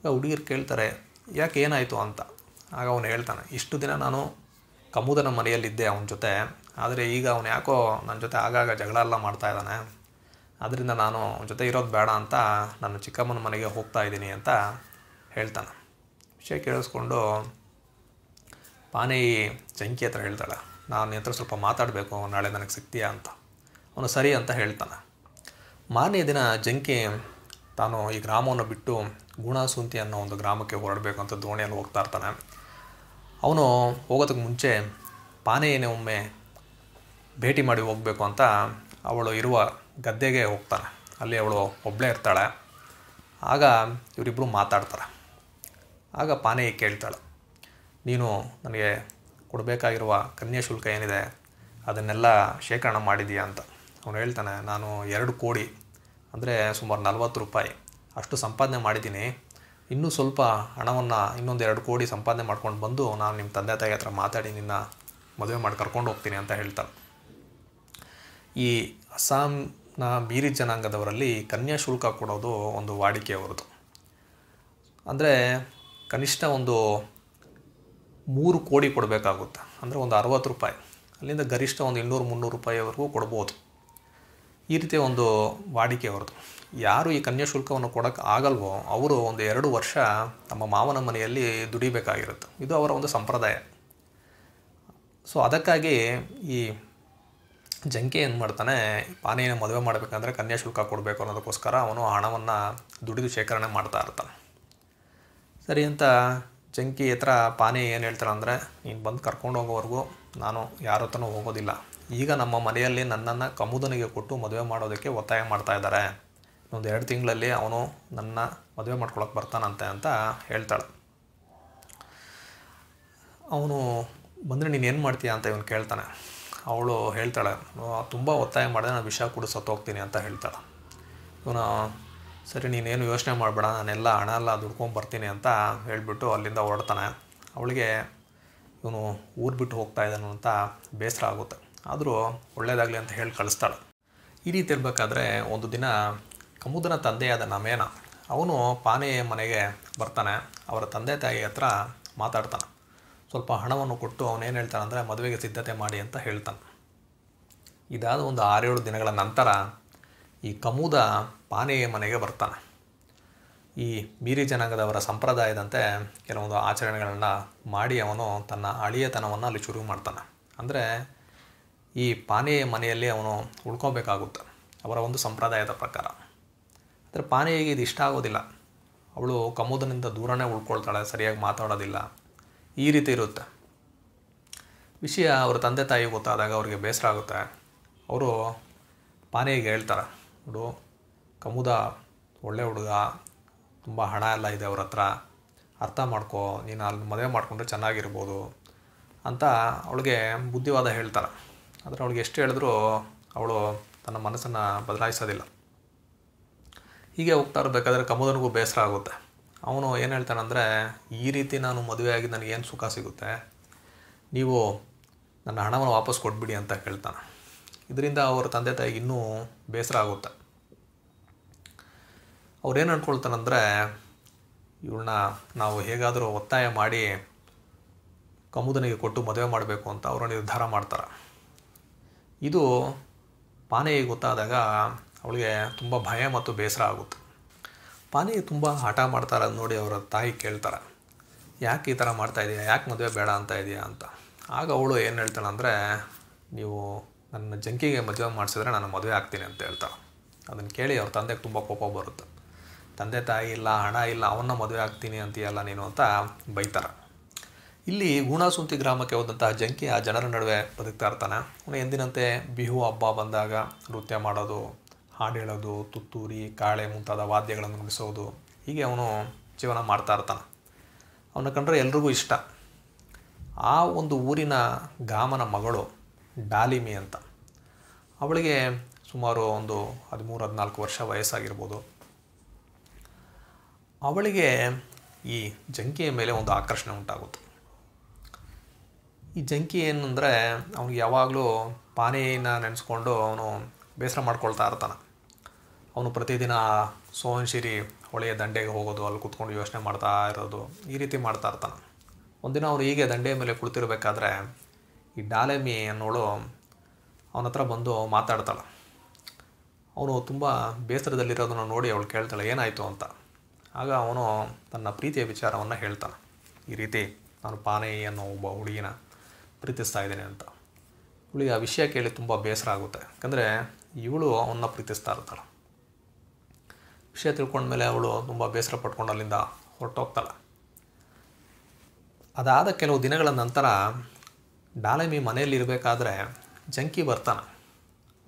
ಆಗ ಹುಡುಗಿಯರು ಕೇಳ್ತಾರೆ, ಯಾಕೆ ಏನಾಯಿತು ಅಂತ? ಆಗ ಅವನು ಹೇಳ್ತಾನೆ, ಇಷ್ಟು ದಿನ ನಾನು ಕಮುದನ ಮನೆಯಲ್ಲಿದ್ದೆ ಅವನ ಜೊತೆ, ಆದರೆ ಈಗ ಅವನು ಯಾಕೋ ನನ್ನ ಜೊತೆ ಆಗಾಗ ಜಗಳ ಎಲ್ಲ ಮಾಡ್ತಾ ಇದ್ದಾನೆ ಅದರಿಂದ ನಾನು ಅವನ ಜೊತೆ ಇರೋದು ಬೇಡ ಅಂತ ನನ್ನ ಚಿಕ್ಕಮ್ಮನ ಮನೆಗೆ ಹೋಗ್ತಾ ಇದ್ದೀನಿ ಅಂತ ಹೇಳ್ತಾನೆ. ವಿಷಯ ಕೇಳಿಸ್ಕೊಂಡು ಪಾನೇಯಿ ಜಂಕಿ ಹತ್ರ ಹೇಳ್ತಾಳೆ ನಾನು ಹತ್ರ ಸ್ವಲ್ಪ ಮಾತಾಡಬೇಕು, ನಾಳೆ ನನಗೆ ಸಿಗ್ತೀಯಾ ಅಂತ. ಅವನು ಸರಿ ಅಂತ ಹೇಳ್ತಾನೆ. ಮಾರನೇ ದಿನ ಜಂಕಿ ತಾನು ಈ ಗ್ರಾಮವನ್ನು ಬಿಟ್ಟು ಗುಣಸುಂತಿ ಅನ್ನೋ ಒಂದು ಗ್ರಾಮಕ್ಕೆ ಹೊರಡಬೇಕು ಅಂತ ದೋಣಿಯಲ್ಲಿ ಹೋಗ್ತಾ ಇರ್ತಾನೆ. ಅವನು ಹೋಗೋದಕ್ಕೆ ಮುಂಚೆ ಪಾನೆಯನ್ನೇ ಒಮ್ಮೆ ಭೇಟಿ ಮಾಡಿ ಹೋಗಬೇಕು ಅಂತ ಅವಳು ಇರುವ ಗದ್ದೆಗೆ ಹೋಗ್ತಾನೆ. ಅಲ್ಲಿ ಅವಳು ಒಬ್ಬಳೇ ಇರ್ತಾಳೆ. ಆಗ ಇವರಿಬ್ಬರು ಮಾತಾಡ್ತಾರೆ. ಆಗ ಪಾನೆಯ ಕೇಳ್ತಾಳೆ. ನೀನು ನನಗೆ ಕೊಡಬೇಕಾಗಿರುವ ಕನ್ಯಾ ಶುಲ್ಕ ಏನಿದೆ? ಅದನ್ನೆಲ್ಲ ಶೇಖರಣೆ ಮಾಡಿದೀಯಾ ಅಂತ. ಅವನು ಹೇಳ್ತಾನೆ, ನಾನು ಎರಡು ಕೋಡಿ, ಅಂದರೆ ಸುಮಾರು ನಲ್ವತ್ತು ರೂಪಾಯಿ. ಅಷ್ಟು ಸಂಪಾದನೆ ಮಾಡಿದ್ದೀನಿ. ಇನ್ನೂ ಸ್ವಲ್ಪ ಹಣವನ್ನು ಇನ್ನೊಂದು ಎರಡು ಕೋಟಿ ಸಂಪಾದನೆ ಮಾಡ್ಕೊಂಡು ಬಂದು ನಾನು ನಿಮ್ಮ ತಂದೆ ತಾಯಿ ಹತ್ರ ಮಾತಾಡಿ ನಿನ್ನ ಮದುವೆ ಮಾಡಿ ಕರ್ಕೊಂಡು ಹೋಗ್ತೀನಿ ಅಂತ ಹೇಳ್ತಾರೆ ಈ ಅಸ್ಸಾಂನ ಬೀರಿ ಜನಾಂಗದವರಲ್ಲಿ ಕನ್ಯಾ ಶುಲ್ಕ ಕೊಡೋದು ಒಂದು ವಾಡಿಕೆ ಅವರದು ಅಂದರೆ ಕನಿಷ್ಠ ಒಂದು ಮೂರು ಕೋಡಿ ಕೊಡಬೇಕಾಗುತ್ತೆ. ಅಂದರೆ ಒಂದು ಅರವತ್ತು ರೂಪಾಯಿ. ಅಲ್ಲಿಂದ ಗರಿಷ್ಠ ಒಂದು ಇನ್ನೂರು ಮುನ್ನೂರು ರೂಪಾಯಿವರೆಗೂ ಕೊಡ್ಬೋದು. ಈ ರೀತಿಯ ಒಂದು ವಾಡಿಕೆ ಅವ್ರದ್ದು. ಯಾರು ಈ ಕನ್ಯಾ ಶುಲ್ಕವನ್ನು ಕೊಡೋಕ್ಕೆ ಆಗಲ್ವೋ ಅವರು ಒಂದು ಎರಡು ವರ್ಷ ತಮ್ಮ ಮಾವನ ಮನೆಯಲ್ಲಿ ದುಡಿಬೇಕಾಗಿರುತ್ತೆ. ಇದು ಅವರ ಒಂದು ಸಂಪ್ರದಾಯ. ಸೊ ಅದಕ್ಕಾಗಿ ಈ ಜಂಕೆ ಏನು ಮಾಡ್ತಾನೆ, ಪಾನೆಯನ್ನು ಮದುವೆ ಮಾಡಬೇಕಂದ್ರೆ ಕನ್ಯಾ ಶುಲ್ಕ ಕೊಡಬೇಕು ಅನ್ನೋದಕ್ಕೋಸ್ಕರ ಅವನು ಹಣವನ್ನು ದುಡಿದು ಶೇಖರಣೆ ಮಾಡ್ತಾ ಇರ್ತಾನೆ. ಸರಿ ಅಂತ ಜಂಕಿ ಹತ್ರ ಪಾನೆ ಏನು ಹೇಳ್ತಾನೆ ಅಂದರೆ, ನೀನು ಬಂದು ಕರ್ಕೊಂಡು ಹೋಗೋವರೆಗೂ ನಾನು ಯಾರ ಹತ್ರನೂ ಹೋಗೋದಿಲ್ಲ. ಈಗ ನಮ್ಮ ಮನೆಯಲ್ಲಿ ನನ್ನನ್ನು ಕಮುದನಿಗೆ ಕೊಟ್ಟು ಮದುವೆ ಮಾಡೋದಕ್ಕೆ ಒತ್ತಾಯ ಮಾಡ್ತಾ ಇದ್ದಾರೆ. ಒಂದು ಎರಡು ತಿಂಗಳಲ್ಲಿ ಅವನು ನನ್ನ ಮದುವೆ ಮಾಡ್ಕೊಳಕ್ಕೆ ಬರ್ತಾನಂತೆ ಅಂತ ಹೇಳ್ತಾಳೆ. ಅವನು, ಬಂದರೆ ನೀನು ಏನು ಮಾಡ್ತೀಯ ಅಂತ ಇವನು ಕೇಳ್ತಾನೆ. ಅವಳು ಹೇಳ್ತಾಳೆ ತುಂಬ ಒತ್ತಾಯ ಮಾಡಿದೆ, ನಾನು ವಿಷ ಸತ್ತು ಸತ್ತೋಗ್ತೀನಿ ಅಂತ ಹೇಳ್ತಾಳೆ. ಇವನು, ಸರಿ ನೀನೇನು ಯೋಚನೆ ಮಾಡಬೇಡ, ನಾನೆಲ್ಲ ಹಣ ಎಲ್ಲ ದುಡ್ಕೊಂಡು ಬರ್ತೀನಿ ಅಂತ ಹೇಳಿಬಿಟ್ಟು ಅಲ್ಲಿಂದ ಹೊರಡ್ತಾನೆ. ಅವಳಿಗೆ ಇವನು ಊರು ಬಿಟ್ಟು ಹೋಗ್ತಾ ಇದ್ದಾನು ಅಂತ ಬೇಸರ ಆಗುತ್ತೆ. ಆದರೂ ಒಳ್ಳೆಯದಾಗಲಿ ಅಂತ ಹೇಳಿ ಕಳಿಸ್ತಾಳೆ. ಈ ರೀತಿ ಇರಬೇಕಾದ್ರೆ ಒಂದು ದಿನ ಕಮುದನ ತಂದೆಯಾದ ನಮೇನ ಅವನು ಪಾನೆ ಮನೆಗೆ ಬರ್ತಾನೆ. ಅವರ ತಂದೆ ತಾಯಿ ಹತ್ರ ಮಾತಾಡ್ತಾನೆ. ಸ್ವಲ್ಪ ಹಣವನ್ನು ಕೊಟ್ಟು ಅವನೇನು ಹೇಳ್ತಾನೆ ಅಂದರೆ ಮದುವೆಗೆ ಸಿದ್ಧತೆ ಮಾಡಿ ಅಂತ ಹೇಳ್ತಾನೆ. ಇದಾದ ಒಂದು ಆರೇಳು ದಿನಗಳ ನಂತರ ಈ ಕಮುದ ಪಾನೆಯ ಮನೆಗೆ ಬರ್ತಾನೆ. ಈ ಬೀರಿ ಜನಾಂಗದವರ ಸಂಪ್ರದಾಯದಂತೆ ಕೆಲವೊಂದು ಆಚರಣೆಗಳನ್ನು ಮಾಡಿ ಅವನು ತನ್ನ ಅಳಿಯತನವನ್ನು ಅಲ್ಲಿ ಶುರು ಮಾಡ್ತಾನೆ. ಅಂದರೆ ಈ ಪಾನೆಯ ಮನೆಯಲ್ಲಿ ಅವನು ಉಳ್ಕೋಬೇಕಾಗುತ್ತೆ. ಅವರ ಒಂದು ಸಂಪ್ರದಾಯದ ಪ್ರಕಾರ. ಆದರೆ ಪಾನೇಯಿಗೆ ಇದು ಇಷ್ಟ ಆಗೋದಿಲ್ಲ. ಅವಳು ಕಮೋದನಿಂದ ದೂರನೇ ಉಳ್ಕೊಳ್ತಾಳೆ, ಸರಿಯಾಗಿ ಮಾತಾಡೋದಿಲ್ಲ. ಈ ರೀತಿ ಇರುತ್ತೆ. ವಿಷಯ ಅವ್ರ ತಂದೆ ತಾಯಿ ಗೊತ್ತಾದಾಗ ಅವ್ರಿಗೆ ಬೇಸರ ಆಗುತ್ತೆ. ಅವರು ಪಾನೆಗೆ ಹೇಳ್ತಾರೆ. ನೋಡು, ಕಮುದ ಒಳ್ಳೆ ಹುಡುಗ, ತುಂಬ ಹಣ ಎಲ್ಲ ಇದೆ ಅವ್ರ ಹತ್ರ. ಅರ್ಥ ಮಾಡ್ಕೋ, ನೀನು ಅಲ್ಲಿ ಮದುವೆ ಮಾಡಿಕೊಂಡ್ರೆ ಚೆನ್ನಾಗಿರ್ಬೋದು ಅಂತ ಅವಳಿಗೆ ಬುದ್ಧಿವಾದ ಹೇಳ್ತಾರೆ. ಆದರೆ ಅವಳಿಗೆ ಎಷ್ಟು ಹೇಳಿದ್ರೂ ಅವಳು ತನ್ನ ಮನಸ್ಸನ್ನು ಬದಲಾಯಿಸೋದಿಲ್ಲ. ಹೀಗೆ ಹೋಗ್ತಾ ಇರಬೇಕಾದ್ರೆ ಕಮುದನಿಗೂ ಬೇಸರ ಆಗುತ್ತೆ. ಅವನು ಏನು ಹೇಳ್ತಾನಂದರೆ, ಈ ರೀತಿ ನಾನು ಮದುವೆಯಾಗಿ ನನಗೇನು ಸುಖ ಸಿಗುತ್ತೆ, ನೀವು ನನ್ನ ಹಣವನ್ನು ವಾಪಸ್ ಕೊಟ್ಬಿಡಿ ಅಂತ ಕೇಳ್ತಾನೆ. ಇದರಿಂದ ಅವರ ತಂದೆ ತಾಯಿಗೆ ಇನ್ನೂ ಬೇಸರ ಆಗುತ್ತೆ. ಅವ್ರೇನು ಅಂದ್ಕೊಳ್ತಾನಂದರೆ ಇವಳನ್ನ ನಾವು ಹೇಗಾದರೂ ಒತ್ತಾಯ ಮಾಡಿ ಕಮುದನಿಗೆ ಕೊಟ್ಟು ಮದುವೆ ಮಾಡಬೇಕು ಅಂತ ಅವರು ನಿರ್ಧಾರ ಮಾಡ್ತಾರೆ. ಇದು ಪಾನೆಗೆ ಗೊತ್ತಾದಾಗ ಅವಳಿಗೆ ತುಂಬ ಭಯ ಮತ್ತು ಬೇಸರ ಆಗುತ್ತೆ. ಪಾನಿ ತುಂಬ ಹಠ ಮಾಡ್ತಾರೆ ನೋಡಿ ಅವರ ತಾಯಿ ಕೇಳ್ತಾರೆ ಯಾಕೆ ಈ ಥರ ಮಾಡ್ತಾ ಇದೆಯಾ? ಯಾಕೆ ಮದುವೆ ಬೇಡ ಅಂತ ಇದೆಯಾ ಅಂತ. ಆಗ ಅವಳು ಏನು ಹೇಳ್ತಾಳೆ ಅಂದರೆ, ನೀವು ನನ್ನ ಜಂಕಿಗೆ ಮದುವೆ ಮಾಡಿಸಿದ್ರೆ ನಾನು ಮದುವೆ ಆಗ್ತೀನಿ ಅಂತ ಹೇಳ್ತಾಳೆ. ಅದನ್ನು ಕೇಳಿ ಅವ್ರ ತಂದೆಗೆ ತುಂಬ ಕೋಪ ಬರುತ್ತೆ. ತಂದೆ ತಾಯಿ ಇಲ್ಲ, ಹಣ ಇಲ್ಲ, ಅವನ್ನ ಮದುವೆ ಆಗ್ತೀನಿ ಅಂತೀಯಲ್ಲ ನೀನು ಅಂತ ಬೈತಾರೆ. ಇಲ್ಲಿ ಗುಣಾಸುಂತಿ ಗ್ರಾಮಕ್ಕೆ ಹೋದಂತಹ ಜಂಕಿ ಆ ಜನರ ನಡುವೆ ಬದುಕ್ತಾ ಇರ್ತಾನೆ. ಅವನು ಎಂದಿನಂತೆ ಬಿಹು ಹಬ್ಬ ಬಂದಾಗ ನೃತ್ಯ ಮಾಡೋದು ಹಾಡು ಹೇಳೋದು ತುತ್ತೂರಿ, ಕಾಳೆ ಮುಂತಾದ ವಾದ್ಯಗಳನ್ನು ನುಡಿಸೋದು, ಹೀಗೆ ಅವನು ಜೀವನ ಮಾಡ್ತಾ ಇರ್ತಾನೆ. ಅವನ ಕಂಡ್ರೆ ಎಲ್ರಿಗೂ ಇಷ್ಟ. ಆ ಒಂದು ಊರಿನ ಗಾಮನ ಮಗಳು ಡಾಲಿಮಿ ಅಂತ. ಅವಳಿಗೆ ಸುಮಾರು ಒಂದು ಹದಿಮೂರು, ಹದಿನಾಲ್ಕು ವರ್ಷ ವಯಸ್ಸಾಗಿರ್ಬೋದು. ಅವಳಿಗೆ ಈ ಜಂಕಿಯ ಮೇಲೆ ಒಂದು ಆಕರ್ಷಣೆ ಉಂಟಾಗುತ್ತೆ. ಈ ಜಂಕಿ ಏನಂದರೆ, ಅವನಿಗೆ ಯಾವಾಗಲೂ ಪಾನೀಯನ ನೆನೆಸ್ಕೊಂಡು ಅವನು ಬೇಸರ ಮಾಡ್ಕೊಳ್ತಾ ಇರ್ತಾನೆ. ಅವನು ಪ್ರತಿದಿನ ಸೋನ್ಶಿರಿ ಹೊಳೆಯ ದಂಡೆಗೆ ಹೋಗೋದು, ಅಲ್ಲಿ ಕೂತ್ಕೊಂಡು ಯೋಚನೆ ಮಾಡ್ತಾ ಇರೋದು, ಈ ರೀತಿ ಮಾಡ್ತಾ ಇರ್ತಾನೆ. ಒಂದಿನ ಅವನು ಹೀಗೆ ದಂಡೆಯ ಮೇಲೆ ಕುಳಿತಿರ್ಬೇಕಾದ್ರೆ ಈ ಡಾಲೆಮಿ ಅನ್ನೋಳು ಅವನ ಹತ್ರ ಬಂದು ಮಾತಾಡ್ತಾಳೆ. ಅವನು ತುಂಬ ಬೇಸರದಲ್ಲಿರೋದನ್ನು ನೋಡಿ ಅವಳು ಕೇಳ್ತಾಳೆ, ಏನಾಯಿತು ಅಂತ. ಆಗ ಅವನು ತನ್ನ ಪ್ರೀತಿಯ ವಿಚಾರವನ್ನು ಹೇಳ್ತಾನೆ. ಈ ರೀತಿ ನಾನು ಪಾನೇಯಿ ಅನ್ನೋ ಒಬ್ಬ ಹುಡುಗಿನ ಪ್ರೀತಿಸ್ತಾ ಇದ್ದೇನೆ ಅಂತ. ಇವಳಿಗೆ ಆ ವಿಷಯ ಕೇಳಿ ತುಂಬ ಬೇಸರ ಆಗುತ್ತೆ. ಯಾಕಂದರೆ ಇವಳು ಅವನ್ನ ಪ್ರೀತಿಸ್ತಾ ಇರ್ತಾಳೆ. ವಿಷಯ ತಿಳ್ಕೊಂಡ್ಮೇಲೆ ಅವಳು ತುಂಬ ಬೇಸರ ಪಟ್ಕೊಂಡು ಅಲ್ಲಿಂದ ಹೊರಟೋಗ್ತಾಳೆ. ಅದಾದ ಕೆಲವು ದಿನಗಳ ನಂತರ ಡಾಲಿಮಿ ಮನೆಯಲ್ಲಿ ಇರಬೇಕಾದ್ರೆ ಜಂಕಿ ಬರ್ತಾನೆ.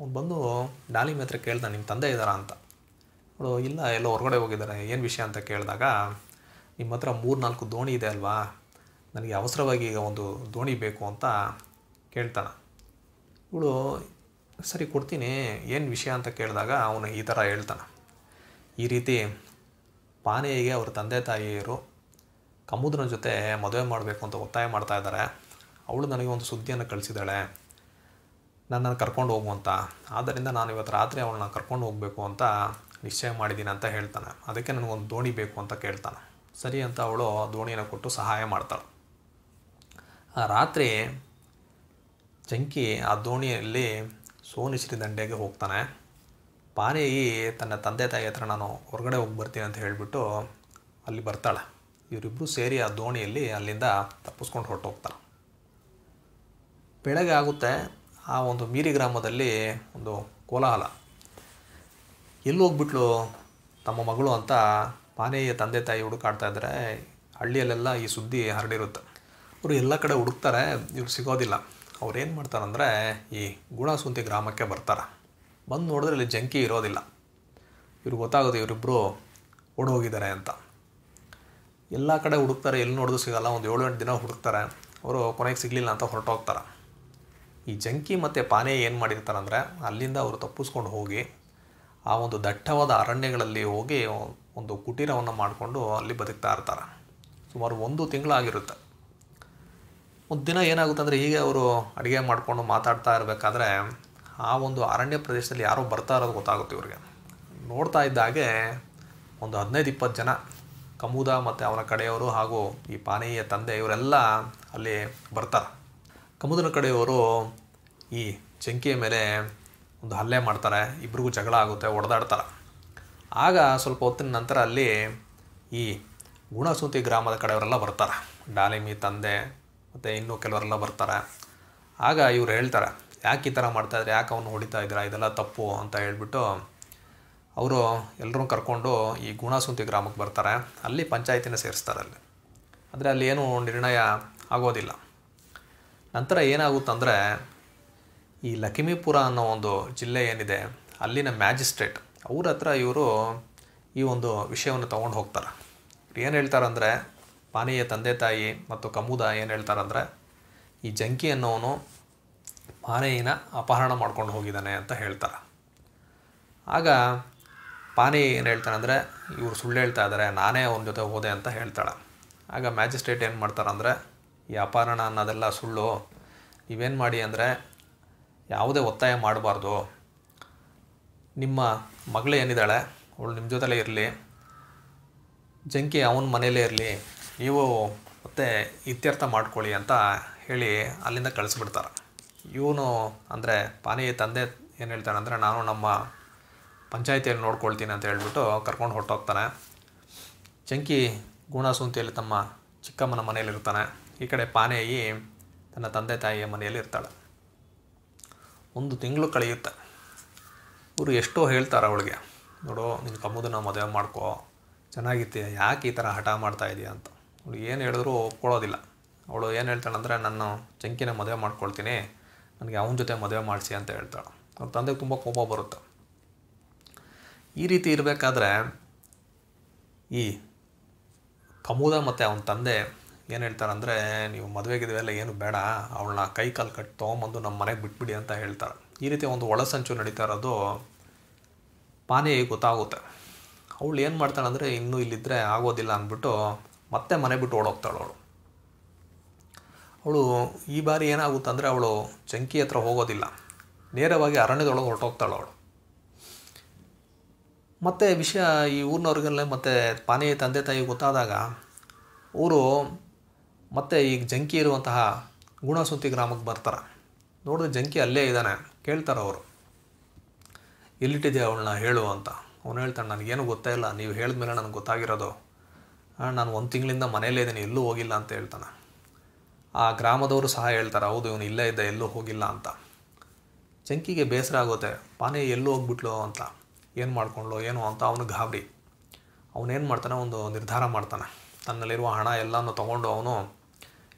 ಅವ್ನು ಬಂದು, ಡಾಲಿಮಿ ಹತ್ರ ಕೇಳ್ತಾನೆ ನಿಮ್ಮ ತಂದೆ ಇದ್ದಾರ ಅಂತ. ಅವಳು, ಇಲ್ಲ, ಎಲ್ಲೋ ಹೊರಗಡೆ ಹೋಗಿದ್ದಾರೆ, ಏನು ವಿಷಯ ಅಂತ ಕೇಳಿದಾಗ ನಿಮ್ಮ ಹತ್ರ ಮೂರು ನಾಲ್ಕು ದೋಣಿ ಇದೆ ಅಲ್ವಾ? ನನಗೆ ಅವಸರವಾಗಿ ಈಗ ಒಂದು ದೋಣಿ ಬೇಕು ಅಂತ ಕೇಳ್ತಾನೆ. ಇವಳು ಸರಿ ಕೊಡ್ತೀನಿ, ಏನು ವಿಷಯ ಅಂತ ಕೇಳಿದಾಗ ಅವನು ಈ ಥರ ಹೇಳ್ತಾನೆ. ಈ ರೀತಿ ಪಾನೆಯಿಗೆ ಅವ್ರ ತಂದೆ ತಾಯಿಯರು ಕಮುದನ ಜೊತೆ ಮದುವೆ ಮಾಡಬೇಕು ಅಂತ ಒತ್ತಾಯ ಮಾಡ್ತಾ ಇದ್ದಾರೆ. ಅವಳು ನನಗೆ ಒಂದು ಸುದ್ದಿಯನ್ನು ಕಳಿಸಿದ್ದಾಳೆ. ನನ್ನನ್ನು ಕರ್ಕೊಂಡು ಹೋಗುವಂತ ಆದ್ದರಿಂದ ನಾನು ಇವತ್ತು ರಾತ್ರಿ ಅವಳನ್ನ ಕರ್ಕೊಂಡು ಹೋಗಬೇಕು ಅಂತ ನಿಶ್ಚಯ ಮಾಡಿದ್ದೀನಿ ಅಂತ ಹೇಳ್ತಾನೆ. ಅದಕ್ಕೆ ನನಗೊಂದು ದೋಣಿ ಬೇಕು ಅಂತ ಕೇಳ್ತಾನೆ. ಸರಿ ಅಂತ ಅವಳು ದೋಣಿಯನ್ನು ಕೊಟ್ಟು ಸಹಾಯ ಮಾಡ್ತಾಳೆ. ಆ ರಾತ್ರಿ ಚಂಕಿ ಆ ದೋಣಿಯಲ್ಲಿ ಸೋನಿಶ್ರೀ ದಂಡೆಗೆ ಹೋಗ್ತಾನೆ. ಪಾನೇಯಿ ತನ್ನ ತಂದೆ ತಾಯಿ ಹತ್ರ ನಾನು ಹೊರಗಡೆ ಹೋಗಿ ಬರ್ತೀನಿ ಅಂತ ಹೇಳಿಬಿಟ್ಟು ಅಲ್ಲಿ ಬರ್ತಾಳೆ. ಇವರಿಬ್ಬರು ಸೇರಿ ಆ ದೋಣಿಯಲ್ಲಿ ಅಲ್ಲಿಂದ ತಪ್ಪಿಸ್ಕೊಂಡು ಹೊರಟೋಗ್ತಾರೆ ಬೆಳಗ್ಗೆ ಆಗುತ್ತೆ. ಆ ಒಂದು ಮೀರಿ ಗ್ರಾಮದಲ್ಲಿ ಒಂದು ಕೋಲಾಹಲ. ಎಲ್ಲಿ ಹೋಗ್ಬಿಟ್ಲು ತಮ್ಮ ಮಗಳು ಅಂತ ಪಾನೇಯ ತಂದೆ ತಾಯಿ ಹುಡುಕಾಡ್ತಾ ಇದ್ದಾರೆ ಹಳ್ಳಿಯಲ್ಲೆಲ್ಲ ಈ ಸುದ್ದಿ ಹರಡಿರುತ್ತೆ. ಅವರು ಎಲ್ಲ ಕಡೆ ಹುಡುಕ್ತಾರೆ, ಇವ್ರು ಸಿಗೋದಿಲ್ಲ. ಅವ್ರು ಏನು ಮಾಡ್ತಾರಂದರೆ, ಈ ಗುಣಸುಂತಿ ಗ್ರಾಮಕ್ಕೆ ಬರ್ತಾರೆ. ಬಂದು ನೋಡಿದ್ರೆ ಇಲ್ಲಿ ಜಂಕಿ ಇರೋದಿಲ್ಲ. ಇವ್ರಿಗೆ ಗೊತ್ತಾಗುತ್ತೆ ಇವರಿಬ್ಬರು ಓಡೋಗಿದ್ದಾರೆ ಅಂತ. ಎಲ್ಲ ಕಡೆ ಹುಡುಕ್ತಾರೆ ಎಲ್ಲಿ ನೋಡಿದ್ರು ಸಿಗಲ್ಲ, ಒಂದು ಏಳು ಎಂಟು ದಿನ ಹುಡುಕ್ತಾರೆ. ಅವರು ಕೊನೆಗೆ ಸಿಗಲಿಲ್ಲ ಅಂತ ಹೊರಟೋಗ್ತಾರೆ. ಈ ಜಂಕಿ ಮತ್ತು ಪಾನೆ ಏನು ಮಾಡಿರ್ತಾರಂದರೆ, ಅಲ್ಲಿಂದ ಅವರು ತಪ್ಪಿಸ್ಕೊಂಡು ಹೋಗಿ ಆ ಒಂದು ದಟ್ಟವಾದ ಅರಣ್ಯಗಳಲ್ಲಿ ಹೋಗಿ ಒಂದು ಕುಟೀರವನ್ನು ಮಾಡಿಕೊಂಡು ಅಲ್ಲಿ ಬದುಕ್ತಾ ಇರ್ತಾರೆ. ಸುಮಾರು ಒಂದು ತಿಂಗಳಾಗಿರುತ್ತೆ. ಒಂದು ದಿನ ಏನಾಗುತ್ತೆ ಅಂದರೆ ಹೀಗೆ ಅವರು ಅಡುಗೆ ಮಾಡಿಕೊಂಡು ಮಾತಾಡ್ತಾ ಇರಬೇಕಾದ್ರೆ ಆ ಒಂದು ಅರಣ್ಯ ಪ್ರದೇಶದಲ್ಲಿ ಯಾರೋ ಬರ್ತಾ ಇರೋದು ಗೊತ್ತಾಗುತ್ತೆ ಇವ್ರಿಗೆ. ನೋಡ್ತಾ ಇದ್ದಾಗೆ ಒಂದು ಹದಿನೈದು, ಇಪ್ಪತ್ತು ಜನ ಕಮುದ ಮತ್ತು ಅವನ ಕಡೆಯವರು ಹಾಗೂ ಈ ಪಾನೀಯ ತಂದೆ ಇವರೆಲ್ಲ ಅಲ್ಲಿ ಬರ್ತಾರೆ. ಕಮುದನ ಕಡೆಯವರು ಈ ಚಂಕಿಯ ಮೇಲೆ ಒಂದು ಹಲ್ಲೆ ಮಾಡ್ತಾರೆ, ಇಬ್ರಿಗೂ ಜಗಳ ಆಗುತ್ತೆ ಹೊಡೆದಾಡ್ತಾರೆ ಆಗ ಸ್ವಲ್ಪ ಹೊತ್ತಿನ ನಂತರ ಅಲ್ಲಿ ಈ ಗುಣಸೂತಿ ಗ್ರಾಮದ ಕಡೆಯವರೆಲ್ಲ ಬರ್ತಾರೆ. ಡಾಲಿಮಿ ತಂದೆ ಮತ್ತು ಇನ್ನೂ ಕೆಲವರೆಲ್ಲ ಬರ್ತಾರೆ. ಆಗ ಇವ್ರು ಹೇಳ್ತಾರೆ, ಯಾಕೆ ಈ ಥರ ಮಾಡ್ತಾಯಿದ್ರೆ ಯಾಕೆ ಅವನು ಹೊಡಿತಾ ಇದ್ದೀರಾ? ಇದೆಲ್ಲ ತಪ್ಪು ಅಂತ ಹೇಳ್ಬಿಟ್ಟು ಅವರು ಎಲ್ಲರೂ ಕರ್ಕೊಂಡು ಈ ಗುಣಸುಂತಿ ಗ್ರಾಮಕ್ಕೆ ಬರ್ತಾರೆ. ಅಲ್ಲಿ ಪಂಚಾಯತಿನ ಸೇರಿಸ್ತಾರೆ ಅಲ್ಲಿ. ಆದರೆ ಅಲ್ಲಿ ಏನೂ ನಿರ್ಣಯ ಆಗೋದಿಲ್ಲ. ನಂತರ ಏನಾಗುತ್ತಂದರೆ, ಈ ಲಕ್ಷ್ಮೀಪುರ ಅನ್ನೋ ಒಂದು ಜಿಲ್ಲೆ ಏನಿದೆ, ಅಲ್ಲಿನ ಮ್ಯಾಜಿಸ್ಟ್ರೇಟ್ ಅವ್ರ ಹತ್ರ ಇವರು ಈ ಒಂದು ವಿಷಯವನ್ನು ತೊಗೊಂಡು ಹೋಗ್ತಾರೆ. ಏನು ಹೇಳ್ತಾರಂದರೆ ಪಾನೀಯ ತಂದೆ ತಾಯಿ ಮತ್ತು ಕಮುದ ಏನು ಹೇಳ್ತಾರಂದರೆ, ಈ ಜಂಕಿ ಅನ್ನೋನು ಪಾನೇಯಿನ ಅಪಹರಣ ಮಾಡ್ಕೊಂಡು ಹೋಗಿದ್ದಾನೆ ಅಂತ ಹೇಳ್ತಾರೆ. ಆಗ ಪಾನಿ ಏನು ಹೇಳ್ತಾನೆ ಅಂದರೆ ಇವರು ಸುಳ್ಳು ಹೇಳ್ತಾ ಇದ್ದಾರೆ ನಾನೇ ಅವನ ಜೊತೆ ಹೋದೆ ಅಂತ ಹೇಳ್ತಾಳೆ. ಆಗ ಮ್ಯಾಜಿಸ್ಟ್ರೇಟ್ ಏನು ಮಾಡ್ತಾರಂದರೆ, ಈ ಅಪಹರಣ ಅನ್ನೋದೆಲ್ಲ ಸುಳ್ಳು, ನೀವೇನು ಮಾಡಿ ಅಂದರೆ, ಯಾವುದೇ ಒತ್ತಾಯ ಮಾಡಬಾರ್ದು. ನಿಮ್ಮ ಮಗಳು ಏನಿದ್ದಾಳೆ, ಅವಳು ನಿಮ್ಮ ಜೊತೆಲೇ ಇರಲಿ, ಜಂಕಿ ಅವನ ಮನೇಲೇ ಇರಲಿ ನೀವು ಮತ್ತೆ ಇತ್ಯರ್ಥ ಮಾಡ್ಕೊಳ್ಳಿ ಅಂತ ಹೇಳಿ ಅಲ್ಲಿಂದ ಕಳಿಸ್ಬಿಡ್ತಾರೆ. ಇವನು ಅಂದರೆ ಪಾನಿ ತಂದೆ ಏನು ಹೇಳ್ತಾನೆ ಅಂದರೆ ನಾನು ನಮ್ಮ ಪಂಚಾಯತಿಯಲ್ಲಿ ನೋಡ್ಕೊಳ್ತೀನಿ ಅಂತ ಹೇಳ್ಬಿಟ್ಟು ಕರ್ಕೊಂಡು ಹೊರಟೋಗ್ತಾನೆ. ಚಂಕಿ ಗುಣಸುಂತಿಯಲ್ಲಿ ತಮ್ಮ ಚಿಕ್ಕಮ್ಮನ ಮನೆಯಲ್ಲಿರ್ತಾನೆ ಈ ಕಡೆ ಪಾನೇಯಿ ತನ್ನ ತಂದೆ ತಾಯಿಯ ಮನೆಯಲ್ಲಿ ಇರ್ತಾಳೆ. ಒಂದು ತಿಂಗಳು ಕಳೆಯುತ್ತೆ. ಇವರು ಎಷ್ಟೋ ಹೇಳ್ತಾರೆ ಅವಳಿಗೆ. ನೋಡು ನಿನ್ನ ಕಮ್ಮುದನ್ನ ಮದುವೆ ಮಾಡ್ಕೋ. ಚೆನ್ನಾಗಿತ್ತೆ ಯಾಕೆ ಈ ಥರ ಹಠ ಮಾಡ್ತಾ ಇದೆಯಾ ಅಂತ. ಅವಳು ಏನು ಹೇಳಿದ್ರು ಒಪ್ಕೊಳ್ಳೋದಿಲ್ಲ. ಅವಳು ಏನು ಹೇಳ್ತಾಳೆ ಅಂದರೆ, ನಾನು ಚಂಕಿನ ಮದುವೆ ಮಾಡ್ಕೊಳ್ತೀನಿ. ನನಗೆ ಅವನ ಜೊತೆ ಮದುವೆ ಮಾಡಿಸಿ ಅಂತ ಹೇಳ್ತಾಳೆ. ಅವ್ರ ತಂದೆಗೆ ತುಂಬ ಕೋಪ ಬರುತ್ತೆ. ಈ ರೀತಿ ಇರಬೇಕಾದ್ರೆ, ಈ ಕಮೂದ ಮತ್ತು ಅವನ ತಂದೆ ಏನು ಹೇಳ್ತಾರಂದರೆ ನೀವು ಮದುವೆಗಿದ್ವೆಲ್ಲ ಏನು ಬೇಡ. ಅವಳನ್ನ ಕೈ ಕಾಲು ಕಟ್ಟಿ ತೊಗೊಂಬಂದು ನಮ್ಮ ಮನೆಗೆ ಬಿಟ್ಬಿಡಿ ಅಂತ ಹೇಳ್ತಾರೆ ಈ ರೀತಿ ಒಂದು ಒಳಸಂಚು ನಡೀತಾ ಇರೋದು ಪಾನೇ ಗೊತ್ತಾಗುತ್ತೆ. ಅವಳು ಏನು ಮಾಡ್ತಾಳೆ ಅಂದರೆ, ಇನ್ನೂ ಇಲ್ಲಿದ್ದರೆ ಆಗೋದಿಲ್ಲ ಅಂದ್ಬಿಟ್ಟು ಮತ್ತೆ ಮನೆ ಬಿಟ್ಟು ಓಡೋಗ್ತಾಳು ಅವಳು. ಅವಳು ಈ ಬಾರಿ ಏನಾಗುತ್ತೆ ಅಂದರೆ ಅವಳು ಚಂಕಿ ಹತ್ರ ಹೋಗೋದಿಲ್ಲ. ನೇರವಾಗಿ ಅರಣ್ಯದೊಳಗೆ ಹೊರಟೋಗ್ತಾಳು ಅವಳು. ಮತ್ತು ವಿಷಯ ಈ ಊರಿನವ್ರಿಗೆಲ್ಲ ಮತ್ತು ಪಾನೀಯ ತಂದೆ ತಾಯಿ ಗೊತ್ತಾದಾಗ ಅವರು ಮತ್ತೆ ಈಗ ಜಂಕಿ ಇರುವಂತಹ ಗುಣಸುಂತಿ ಗ್ರಾಮಕ್ಕೆ ಬರ್ತಾರೆ. ನೋಡಿದ್ರೆ ಜಂಕಿ ಅಲ್ಲೇ ಇದ್ದಾನೆ, ಕೇಳ್ತಾರೆ ಅವರು. ಎಲ್ಲಿಟ್ಟಿದೆ ಅವಳನ್ನ ಹೇಳು ಅಂತ. ಅವನು ಹೇಳ್ತಾನೆ, ನನಗೇನು ಗೊತ್ತೇ ಇಲ್ಲ, ನೀವು ಹೇಳಿದ್ಮೇಲೆ ನನಗೆ ಗೊತ್ತಾಗಿರೋದು ನಾನು ಒಂದು ತಿಂಗಳಿಂದ ಮನೇಲೇ ಇದ್ದೀನಿ, ಎಲ್ಲೂ ಹೋಗಿಲ್ಲ ಅಂತ ಹೇಳ್ತಾನೆ. ಆ ಗ್ರಾಮದವರು ಸಹ ಹೇಳ್ತಾರೆ, ಹೌದು, ಇವನು ಇಲ್ಲೇ ಇದ್ದ, ಎಲ್ಲೂ ಹೋಗಿಲ್ಲ ಅಂತ. ಚಂಕಿಗೆ ಬೇಸರ ಆಗುತ್ತೆ ಪಾನಿ ಎಲ್ಲೂ ಹೋಗ್ಬಿಟ್ಲು ಅಂತ, ಏನು ಮಾಡ್ಕೊಂಡ್ಲು ಏನು ಅಂತ ಅವನು ಗಾಬರಿ ಅವನೇನು ಮಾಡ್ತಾನೆ, ಒಂದು ನಿರ್ಧಾರ ಮಾಡ್ತಾನೆ. ತನ್ನಲ್ಲಿರುವ ಹಣ ಎಲ್ಲನೂ ತೊಗೊಂಡು ಅವನು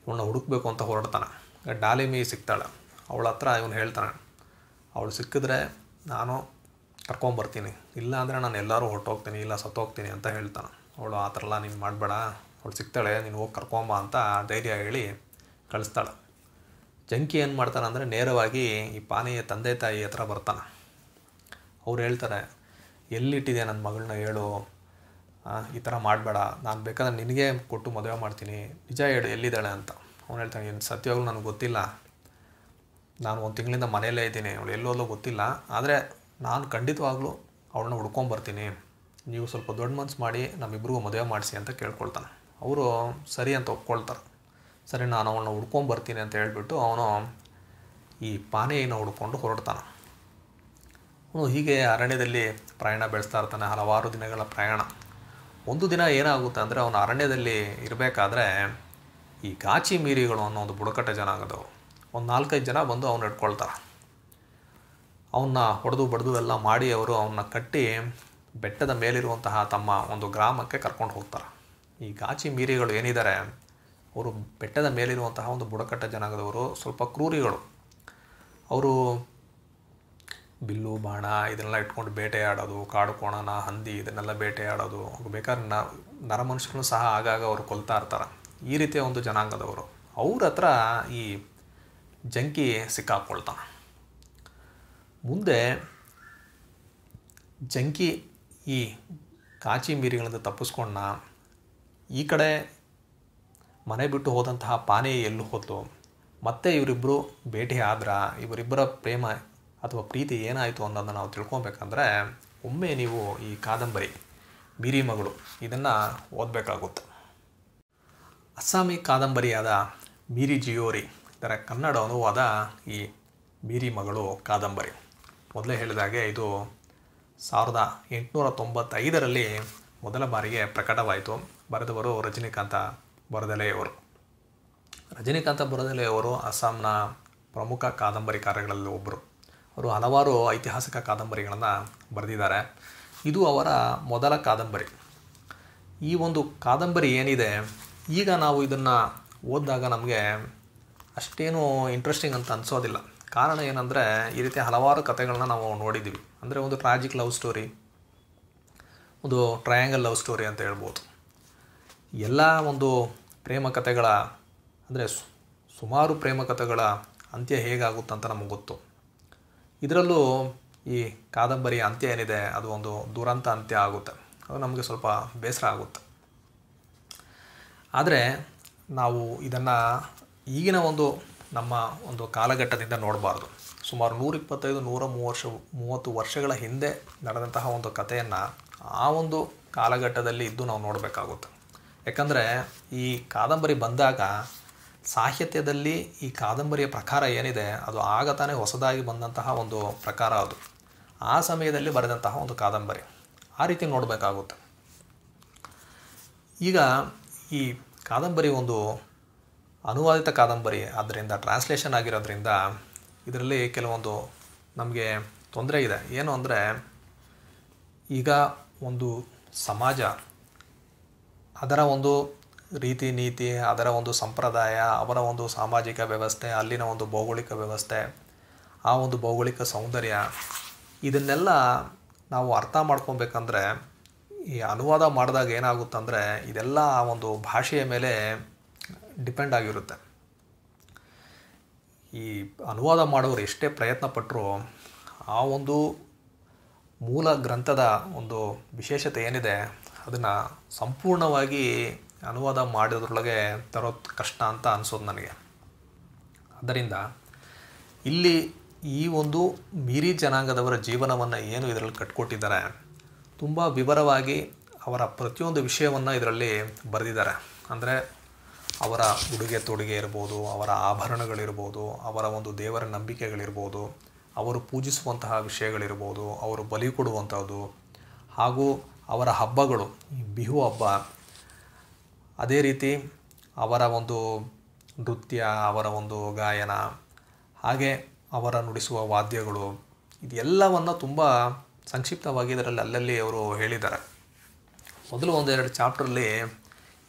ಇವನ್ನ ಹುಡುಕ್ಬೇಕು ಅಂತ ಹೊರಡ್ತಾನೆ. ಡಾಲಿಮಿ ಸಿಗ್ತಾಳೆ, ಅವಳ ಹತ್ರ ಇವನು ಹೇಳ್ತಾನೆ, ಅವಳು ಸಿಕ್ಕಿದ್ರೆ ನಾನು ಕರ್ಕೊಂಬರ್ತೀನಿ, ಇಲ್ಲ ಅಂದರೆ ನಾನು ಎಲ್ಲರೂ ಹೊರಟೋಗ್ತೀನಿ, ಇಲ್ಲ ಸತ್ತೋಗ್ತೀನಿ ಅಂತ ಹೇಳ್ತಾನೆ. ಅವಳು ಆ ಥರ ಎಲ್ಲ ನೀನು ಮಾಡಬೇಡ. ಅವಳು ಸಿಗ್ತಾಳೆ, ನೀನು ಹೋಗಿ ಕರ್ಕೊಂಬ ಅಂತ ಧೈರ್ಯ ಹೇಳಿ ಕಳಿಸ್ತಾಳೆ. ಜಂಕಿ ಏನು ಮಾಡ್ತಾನೆ ಅಂದರೆ ನೇರವಾಗಿ ಈ ಪಾನೀಯ ತಂದೆ ತಾಯಿ ಹತ್ರ ಬರ್ತಾನೆ. ಅವ್ರು ಹೇಳ್ತಾರೆ ಎಲ್ಲಿಟ್ಟಿದೆ ನನ್ನ ಮಗಳನ್ನ ಹೇಳು. ಈ ಥರ ಮಾಡಬೇಡ. ನಾನು ಬೇಕಾದ್ರೆ ನಿನಗೆ ಕೊಟ್ಟು ಮದುವೆ ಮಾಡ್ತೀನಿ. ನಿಜ ಹೇಳು, ಎಲ್ಲಿದ್ದಾಳೆ ಅಂತ. ಅವ್ನು ಹೇಳ್ತಾನೆ, ಏನು ಸತ್ಯವಾಗ್ಲೂ ನನಗೆ ಗೊತ್ತಿಲ್ಲ. ನಾನು ಒಂದು ತಿಂಗಳಿಂದ ಮನೆಯಲ್ಲೇ ಇದ್ದೀನಿ. ಅವಳು ಎಲ್ಲೋದ್ಲೋ ಗೊತ್ತಿಲ್ಲ. ಆದರೆ ನಾನು ಖಂಡಿತವಾಗ್ಲೂ ಅವಳನ್ನ ಹುಡ್ಕೊಂಬರ್ತೀನಿ ನೀವು ಸ್ವಲ್ಪ ದೊಡ್ಡ ಮನ್ಸು ಮಾಡಿ ನಮ್ಮಿಬ್ರಿಗೂ ಮದುವೆ ಮಾಡಿಸಿ ಅಂತ ಕೇಳ್ಕೊಳ್ತಾನೆ. ಅವರು ಸರಿ ಅಂತ ಒಪ್ಕೊಳ್ತಾರೆ. ಸರಿ, ನಾನು ಅವನ್ನ ಹುಡ್ಕೊಂಬರ್ತೀನಿ ಅಂತ ಹೇಳಿಬಿಟ್ಟು ಅವನು ಈ ಪಾನೆಯನ್ನು ಹುಡ್ಕೊಂಡು ಹೊರಡ್ತಾನೆ. ಅವನು ಹೀಗೆ ಅರಣ್ಯದಲ್ಲಿ ಪ್ರಯಾಣ ಬೆಳೆಸ್ತಾ ಇರ್ತಾನೆ, ಹಲವಾರು ದಿನಗಳ ಪ್ರಯಾಣ. ಒಂದು ದಿನ ಏನಾಗುತ್ತೆ ಅಂದರೆ ಅವನು ಅರಣ್ಯದಲ್ಲಿ ಇರಬೇಕಾದ್ರೆ ಈ ಗಾಚಿ ಮೀರಿಗಳು ಅನ್ನೋ ಒಂದು ಬುಡಕಟ್ಟು ಜನ ಆಗೋದು ಒಂದು ನಾಲ್ಕೈದು ಜನ ಬಂದು ಅವನು ಇಟ್ಕೊಳ್ತಾರೆ ಅವನ್ನ ಹೊಡೆದು ಬಡ್ದು ಎಲ್ಲ ಮಾಡಿ ಅವರು ಅವನ್ನ ಕಟ್ಟಿ ಬೆಟ್ಟದ ಮೇಲಿರುವಂತಹ ತಮ್ಮ ಒಂದು ಗ್ರಾಮಕ್ಕೆ ಕರ್ಕೊಂಡು ಹೋಗ್ತಾರೆ. ಈ ಗಾಚಿ ಮೀರಿಗಳು ಏನಿದ್ದಾರೆ ಅವರು ಬೆಟ್ಟದ ಮೇಲಿರುವಂತಹ ಒಂದು ಬುಡಕಟ್ಟ ಜನಾಂಗದವರು ಸ್ವಲ್ಪ ಕ್ರೂರಿಗಳು. ಅವರು ಬಿಲ್ಲು, ಬಾಣ ಇದನ್ನೆಲ್ಲ ಇಟ್ಕೊಂಡು ಬೇಟೆಯಾಡೋದು, ಕಾಡು ಕೋಣನ, ಹಂದಿ ಇದನ್ನೆಲ್ಲ ಬೇಟೆಯಾಡೋದು. ಬೇಕಾದ್ರೆ ನ ನರಮನುಷ್ಯರನ್ನು ಸಹ ಆಗಾಗ ಅವರು ಕೊಲ್ತಾ ಇರ್ತಾರೆ. ಈ ರೀತಿಯ ಒಂದು ಜನಾಂಗದವರು. ಅವ್ರ ಹತ್ರ ಈ ಜಂಕಿ ಸಿಕ್ಕಾಕೊಳ್ತಾನೆ ಮುಂದೆ ಜಂಕಿ ಈ ಕಾಚಿ ಮೀರಿಗಳಿಂದ ತಪ್ಪಿಸ್ಕೊಂಡ ಈ ಕಡೆ ಮನೆ ಬಿಟ್ಟು ಹೋದಂತಹ ಪಾನೆ ಎಲ್ಲೂ ಹೋದ್ಲು ಮತ್ತೆ ಇವರಿಬ್ಬರು ಭೇಟಿ ಆದ್ರೆ ಇವರಿಬ್ಬರ ಪ್ರೇಮ ಅಥವಾ ಪ್ರೀತಿ ಏನಾಯಿತು ಅನ್ನೋದನ್ನು ನಾವು ತಿಳ್ಕೊಬೇಕಂದ್ರೆ ಒಮ್ಮೆ ನೀವು ಈ ಕಾದಂಬರಿ ಮೀರಿ ಮಗಳು ಇದನ್ನು ಓದಬೇಕಾಗುತ್ತೆ. ಅಸ್ಸಾಮಿ ಕಾದಂಬರಿಯಾದ ಮೀರಿ ಜಿಯೋರಿ, ಇದರ ಕನ್ನಡ ಅನುವಾದ ಈ ಮೀರಿ ಮಗಳು ಕಾದಂಬರಿ. ಮೊದಲೇ ಹೇಳಿದಾಗೆ ಇದು ಸಾವಿರದ ಎಂಟುನೂರ ತೊಂಬತ್ತೈದರಲ್ಲಿ ಮೊದಲ ಬಾರಿಗೆ ಪ್ರಕಟವಾಯಿತು. ಬರೆದವರು ರಜನಿಕಾಂತ ಬರದಲೆಯವರು. ರಜನಿಕಾಂತ ಬರದಲೆಯವರು ಅಸ್ಸಾಂನ ಪ್ರಮುಖ ಕಾದಂಬರಿಕಾರಗಳಲ್ಲಿ ಒಬ್ಬರು. ಅವರು ಹಲವಾರು ಐತಿಹಾಸಿಕ ಕಾದಂಬರಿಗಳನ್ನು ಬರೆದಿದ್ದಾರೆ. ಇದು ಅವರ ಮೊದಲ ಕಾದಂಬರಿ. ಈ ಒಂದು ಕಾದಂಬರಿ ಏನಿದೆ? ಈಗ ನಾವು ಇದನ್ನು ಓದಿದಾಗ ನಮಗೆ ಅಷ್ಟೇನು ಇಂಟ್ರೆಸ್ಟಿಂಗ್ ಅಂತ ಅನಿಸೋದಿಲ್ಲ. ಕಾರಣ ಏನಂದರೆ, ಈ ರೀತಿ ಹಲವಾರು ಕಥೆಗಳನ್ನ ನಾವು ನೋಡಿದ್ದೀವಿ. ಅಂದರೆ ಒಂದು ಟ್ರಾಜಿಕ್ ಲವ್ ಸ್ಟೋರಿ ಒಂದು ಟ್ರಯಾಂಗಲ್ ಲವ್ ಸ್ಟೋರಿ ಅಂತ ಹೇಳ್ಬೋದು. ಎಲ್ಲ ಒಂದು ಪ್ರೇಮ ಕಥೆಗಳ, ಅಂದರೆ ಸುಮಾರು ಪ್ರೇಮ ಕಥೆಗಳ ಅಂತ್ಯ ಅಂತ ನಮಗೆ ಗೊತ್ತು. ಇದರಲ್ಲೂ ಈ ಕಾದಂಬರಿಯ ಅಂತ್ಯ ಏನಿದೆ, ಅದು ಒಂದು ದುರಂತ ಅಂತ್ಯ ಆಗುತ್ತೆ. ಅದು ನಮಗೆ ಸ್ವಲ್ಪ ಬೇಸರ ಆಗುತ್ತೆ. ಆದರೆ ನಾವು ಇದನ್ನು ಈಗಿನ ಒಂದು ನಮ್ಮ ಒಂದು ಕಾಲಘಟ್ಟದಿಂದ ನೋಡಬಾರ್ದು. ಸುಮಾರು ನೂರ ಇಪ್ಪತ್ತೈದು ನೂರ ಮೂರು ವರ್ಷ ಮೂವತ್ತು ವರ್ಷಗಳ ಹಿಂದೆ ನಡೆದಂತಹ ಒಂದು ಕಥೆಯನ್ನು ಆ ಒಂದು ಕಾಲಘಟ್ಟದಲ್ಲಿ ಇದ್ದು ನಾವು ನೋಡಬೇಕಾಗುತ್ತೆ. ಯಾಕಂದರೆ ಈ ಕಾದಂಬರಿ ಬಂದಾಗ ಸಾಹಿತ್ಯದಲ್ಲಿ ಈ ಕಾದಂಬರಿಯ ಪ್ರಕಾರ ಏನಿದೆ, ಅದು ಆಗ ತಾನೇ ಹೊಸದಾಗಿ ಬಂದಂತಹ ಒಂದು ಪ್ರಕಾರ ಅದು. ಆ ಸಮಯದಲ್ಲಿ ಬರೆದಂತಹ ಒಂದು ಕಾದಂಬರಿ. ಆ ರೀತಿ ನೋಡಬೇಕಾಗುತ್ತೆ. ಈಗ ಈ ಕಾದಂಬರಿ ಒಂದು ಅನುವಾದಿತ ಕಾದಂಬರಿ ಆದ್ದರಿಂದ ಟ್ರಾನ್ಸ್ಲೇಷನ್ ಆಗಿರೋದ್ರಿಂದ ಇದರಲ್ಲಿ ಕೆಲವೊಂದು ನಮಗೆ ತೊಂದರೆ ಇದೆ. ಏನು ಅಂದರೆ, ಈಗ ಒಂದು ಸಮಾಜ, ಅದರ ಒಂದು ರೀತಿ ನೀತಿ, ಅದರ ಒಂದು ಸಂಪ್ರದಾಯ, ಅವರ ಒಂದು ಸಾಮಾಜಿಕ ವ್ಯವಸ್ಥೆ, ಅಲ್ಲಿನ ಒಂದು ಭೌಗೋಳಿಕ ವ್ಯವಸ್ಥೆ, ಆ ಒಂದು ಭೌಗೋಳಿಕ ಸೌಂದರ್ಯ, ಇದನ್ನೆಲ್ಲ ನಾವು ಅರ್ಥ ಮಾಡ್ಕೊಬೇಕಂದ್ರೆ, ಈ ಅನುವಾದ ಮಾಡಿದಾಗ ಏನಾಗುತ್ತಂದರೆ, ಇದೆಲ್ಲ ಆ ಒಂದು ಭಾಷೆಯ ಮೇಲೆ ಡಿಪೆಂಡ್ ಆಗಿರುತ್ತೆ. ಈ ಅನುವಾದ ಮಾಡೋರು ಎಷ್ಟೇ ಪ್ರಯತ್ನ ಪಟ್ಟರು ಆ ಒಂದು ಮೂಲ ಗ್ರಂಥದ ಒಂದು ವಿಶೇಷತೆ ಏನಿದೆ, ಅದನ್ನು ಸಂಪೂರ್ಣವಾಗಿ ಅನುವಾದ ಮಾಡೋದ್ರೊಳಗೆ ತರೋದು ಕಷ್ಟ ಅಂತ ಅನಿಸೋದು ನನಗೆ. ಆದ್ದರಿಂದ ಇಲ್ಲಿ ಈ ಒಂದು ಮೀರಿ ಜನಾಂಗದವರ ಜೀವನವನ್ನು ಏನು ಇದರಲ್ಲಿ ಕಟ್ಕೊಟ್ಟಿದ್ದಾರೆ, ತುಂಬ ವಿವರವಾಗಿ ಅವರ ಪ್ರತಿಯೊಂದು ವಿಷಯವನ್ನು ಇದರಲ್ಲಿ ಬರೆದಿದ್ದಾರೆ. ಅಂದರೆ ಅವರ ಉಡುಗೆ ತೊಡುಗೆ ಇರ್ಬೋದು, ಅವರ ಆಭರಣಗಳಿರ್ಬೋದು, ಅವರ ಒಂದು ದೇವರ ನಂಬಿಕೆಗಳಿರ್ಬೋದು, ಅವರು ಪೂಜಿಸುವಂತಹ ವಿಷಯಗಳಿರ್ಬೋದು, ಅವರು ಬಲಿ ಕೊಡುವಂಥದ್ದು, ಹಾಗೂ ಅವರ ಹಬ್ಬಗಳು ಬಿಹು ಹಬ್ಬ, ಅದೇ ರೀತಿ ಅವರ ಒಂದು ನೃತ್ಯ, ಅವರ ಒಂದು ಗಾಯನ, ಹಾಗೆ ಅವರ ನುಡಿಸುವ ವಾದ್ಯಗಳು, ಇದೆಲ್ಲವನ್ನು ತುಂಬ ಸಂಕ್ಷಿಪ್ತವಾಗಿ ಇದರಲ್ಲಿ ಅಲ್ಲಲ್ಲಿ ಅವರು ಹೇಳಿದ್ದಾರೆ. ಮೊದಲು ಒಂದೆರಡು ಚಾಪ್ಟ್ರಲ್ಲಿ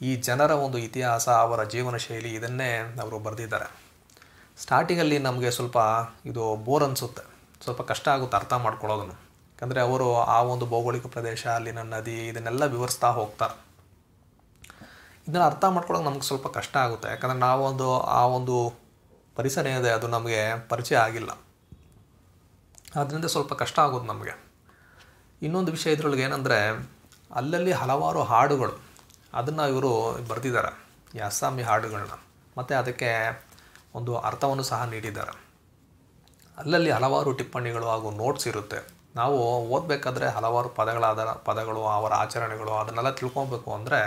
ಈ ಜನರ ಒಂದು ಇತಿಹಾಸ, ಅವರ ಜೀವನ ಶೈಲಿ ಇದನ್ನೇ ಅವರು ಬರೆದಿದ್ದಾರೆ. ಸ್ಟಾರ್ಟಿಂಗಲ್ಲಿ ನಮಗೆ ಸ್ವಲ್ಪ ಇದು ಬೋರ್ ಅನಿಸುತ್ತೆ. ಸ್ವಲ್ಪ ಕಷ್ಟ ಆಗುತ್ತೆ ಅರ್ಥ ಮಾಡ್ಕೊಳ್ಳೋದನ್ನು. ಯಾಕಂದರೆ ಅವರು ಆ ಒಂದು ಭೌಗೋಳಿಕ ಪ್ರದೇಶ, ಅಲ್ಲಿನ ನದಿ ಇದನ್ನೆಲ್ಲ ವಿವರಿಸ್ತಾ ಹೋಗ್ತಾರೆ. ಇದನ್ನು ಅರ್ಥ ಮಾಡ್ಕೊಳ್ಳೋಕೆ ನಮ್ಗೆ ಸ್ವಲ್ಪ ಕಷ್ಟ ಆಗುತ್ತೆ. ಯಾಕಂದರೆ ನಾವೊಂದು ಆ ಒಂದು ಪರಿಸರ ಏನಿದೆ ಅದು ನಮಗೆ ಪರಿಚಯ ಆಗಿಲ್ಲ. ಅದರಿಂದ ಸ್ವಲ್ಪ ಕಷ್ಟ ಆಗೋದು ನಮಗೆ. ಇನ್ನೊಂದು ವಿಷಯ ಇದರೊಳಗೆ ಏನಂದರೆ, ಅಲ್ಲಲ್ಲಿ ಹಲವಾರು ಹಾಡುಗಳು. ಅದನ್ನು ಇವರು ಬರೆದಿದ್ದಾರೆ ಈ ಅಸ್ಸಾಮಿ ಹಾಡುಗಳನ್ನ ಮತ್ತು ಅದಕ್ಕೆ ಒಂದು ಅರ್ಥವನ್ನು ಸಹ ನೀಡಿದ್ದಾರೆ. ಅಲ್ಲಲ್ಲಿ ಹಲವಾರು ಟಿಪ್ಪಣಿಗಳು ಹಾಗೂ ನೋಟ್ಸ್ ಇರುತ್ತೆ. ನಾವು ಓದಬೇಕಾದ್ರೆ ಹಲವಾರು ಪದಗಳಾದ, ಪದಗಳು, ಅವರ ಆಚರಣೆಗಳು, ಅದನ್ನೆಲ್ಲ ತಿಳ್ಕೊಬೇಕು ಅಂದರೆ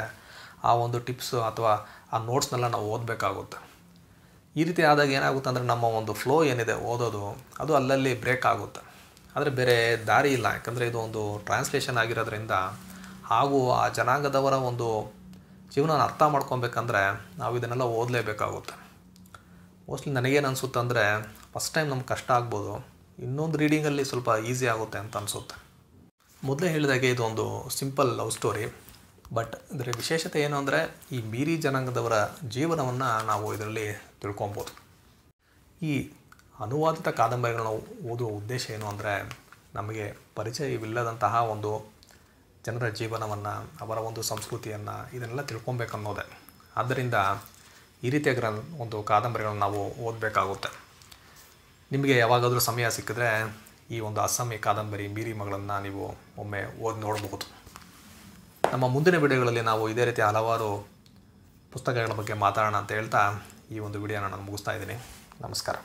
ಆ ಒಂದು ಟಿಪ್ಸ್ ಅಥವಾ ಆ ನೋಟ್ಸ್ನೆಲ್ಲ ನಾವು ಓದಬೇಕಾಗುತ್ತೆ. ಈ ರೀತಿ ಆದಾಗ ಏನಾಗುತ್ತೆ ಅಂದರೆ ನಮ್ಮ ಒಂದು ಫ್ಲೋ ಏನಿದೆ ಓದೋದು, ಅದು ಅಲ್ಲಲ್ಲಿ ಬ್ರೇಕ್ ಆಗುತ್ತೆ. ಆದರೆ ಬೇರೆ ದಾರಿ ಇಲ್ಲ. ಯಾಕಂದರೆ ಇದು ಒಂದು ಟ್ರಾನ್ಸ್ಲೇಷನ್ ಆಗಿರೋದ್ರಿಂದ ಹಾಗೂ ಆ ಜನಾಂಗದವರ ಒಂದು ಜೀವನ ಅರ್ಥ ಮಾಡ್ಕೊಬೇಕಂದ್ರೆ ನಾವು ಇದನ್ನೆಲ್ಲ ಓದಲೇಬೇಕಾಗುತ್ತೆ. ಮೋಸ್ಟ್ಲಿ ನನಗೇನು ಅನಿಸುತ್ತೆ ಅಂದರೆ ಫಸ್ಟ್ ಟೈಮ್ ನಮ್ಗೆ ಕಷ್ಟ ಆಗ್ಬೋದು, ಇನ್ನೊಂದು ರೀಡಿಂಗಲ್ಲಿ ಸ್ವಲ್ಪ ಈಸಿ ಆಗುತ್ತೆ ಅಂತ ಅನಿಸುತ್ತೆ. ಮೊದಲೇ ಹೇಳಿದಾಗೆ ಇದೊಂದು ಸಿಂಪಲ್ ಲವ್ ಸ್ಟೋರಿ ಬಟ್ ಇದರ ವಿಶೇಷತೆ ಏನು ಅಂದರೆ, ಈ ಮೀರಿ ಜನಾಂಗದವರ ಜೀವನವನ್ನು ನಾವು ಇದರಲ್ಲಿ ತಿಳ್ಕೊಬೋದು. ಈ ಅನುವಾದಿತ ಕಾದಂಬರಿಗಳನ್ನ ಓದುವ ಉದ್ದೇಶ ಏನು ಅಂದರೆ, ನಮಗೆ ಪರಿಚಯವಿಲ್ಲದಂತಹ ಒಂದು ಜನರ ಜೀವನವನ್ನು, ಅವರ ಒಂದು ಸಂಸ್ಕೃತಿಯನ್ನು ಇದನ್ನೆಲ್ಲ ತಿಳ್ಕೊಬೇಕನ್ನೋದೆ. ಆದ್ದರಿಂದ ಈ ರೀತಿಯ ಗ್ರ ಒಂದು ಕಾದಂಬರಿಗಳನ್ನು ನಾವು ಓದಬೇಕಾಗುತ್ತೆ. ನಿಮಗೆ ಯಾವಾಗಾದರೂ ಸಮಯ ಸಿಕ್ಕಿದ್ರೆ ಈ ಒಂದು ಅಸ್ಸಾಮಿ ಕಾದಂಬರಿ ಮೀರಿ ಮಗಳನ್ನು ನೀವು ಒಮ್ಮೆ ಓದಿ ನೋಡಬಹುದು. ನಮ್ಮ ಮುಂದಿನ ವಿಡಿಯೋಗಳಲ್ಲಿ ನಾವು ಇದೇ ರೀತಿ ಹಲವಾರು ಪುಸ್ತಕಗಳ ಬಗ್ಗೆ ಮಾತಾಡೋಣ ಅಂತ ಹೇಳ್ತಾ ಈ ಒಂದು ವಿಡಿಯೋನ ನಾನು ಮುಗಿಸ್ತಾ ಇದ್ದೀನಿ. ನಮಸ್ಕಾರ.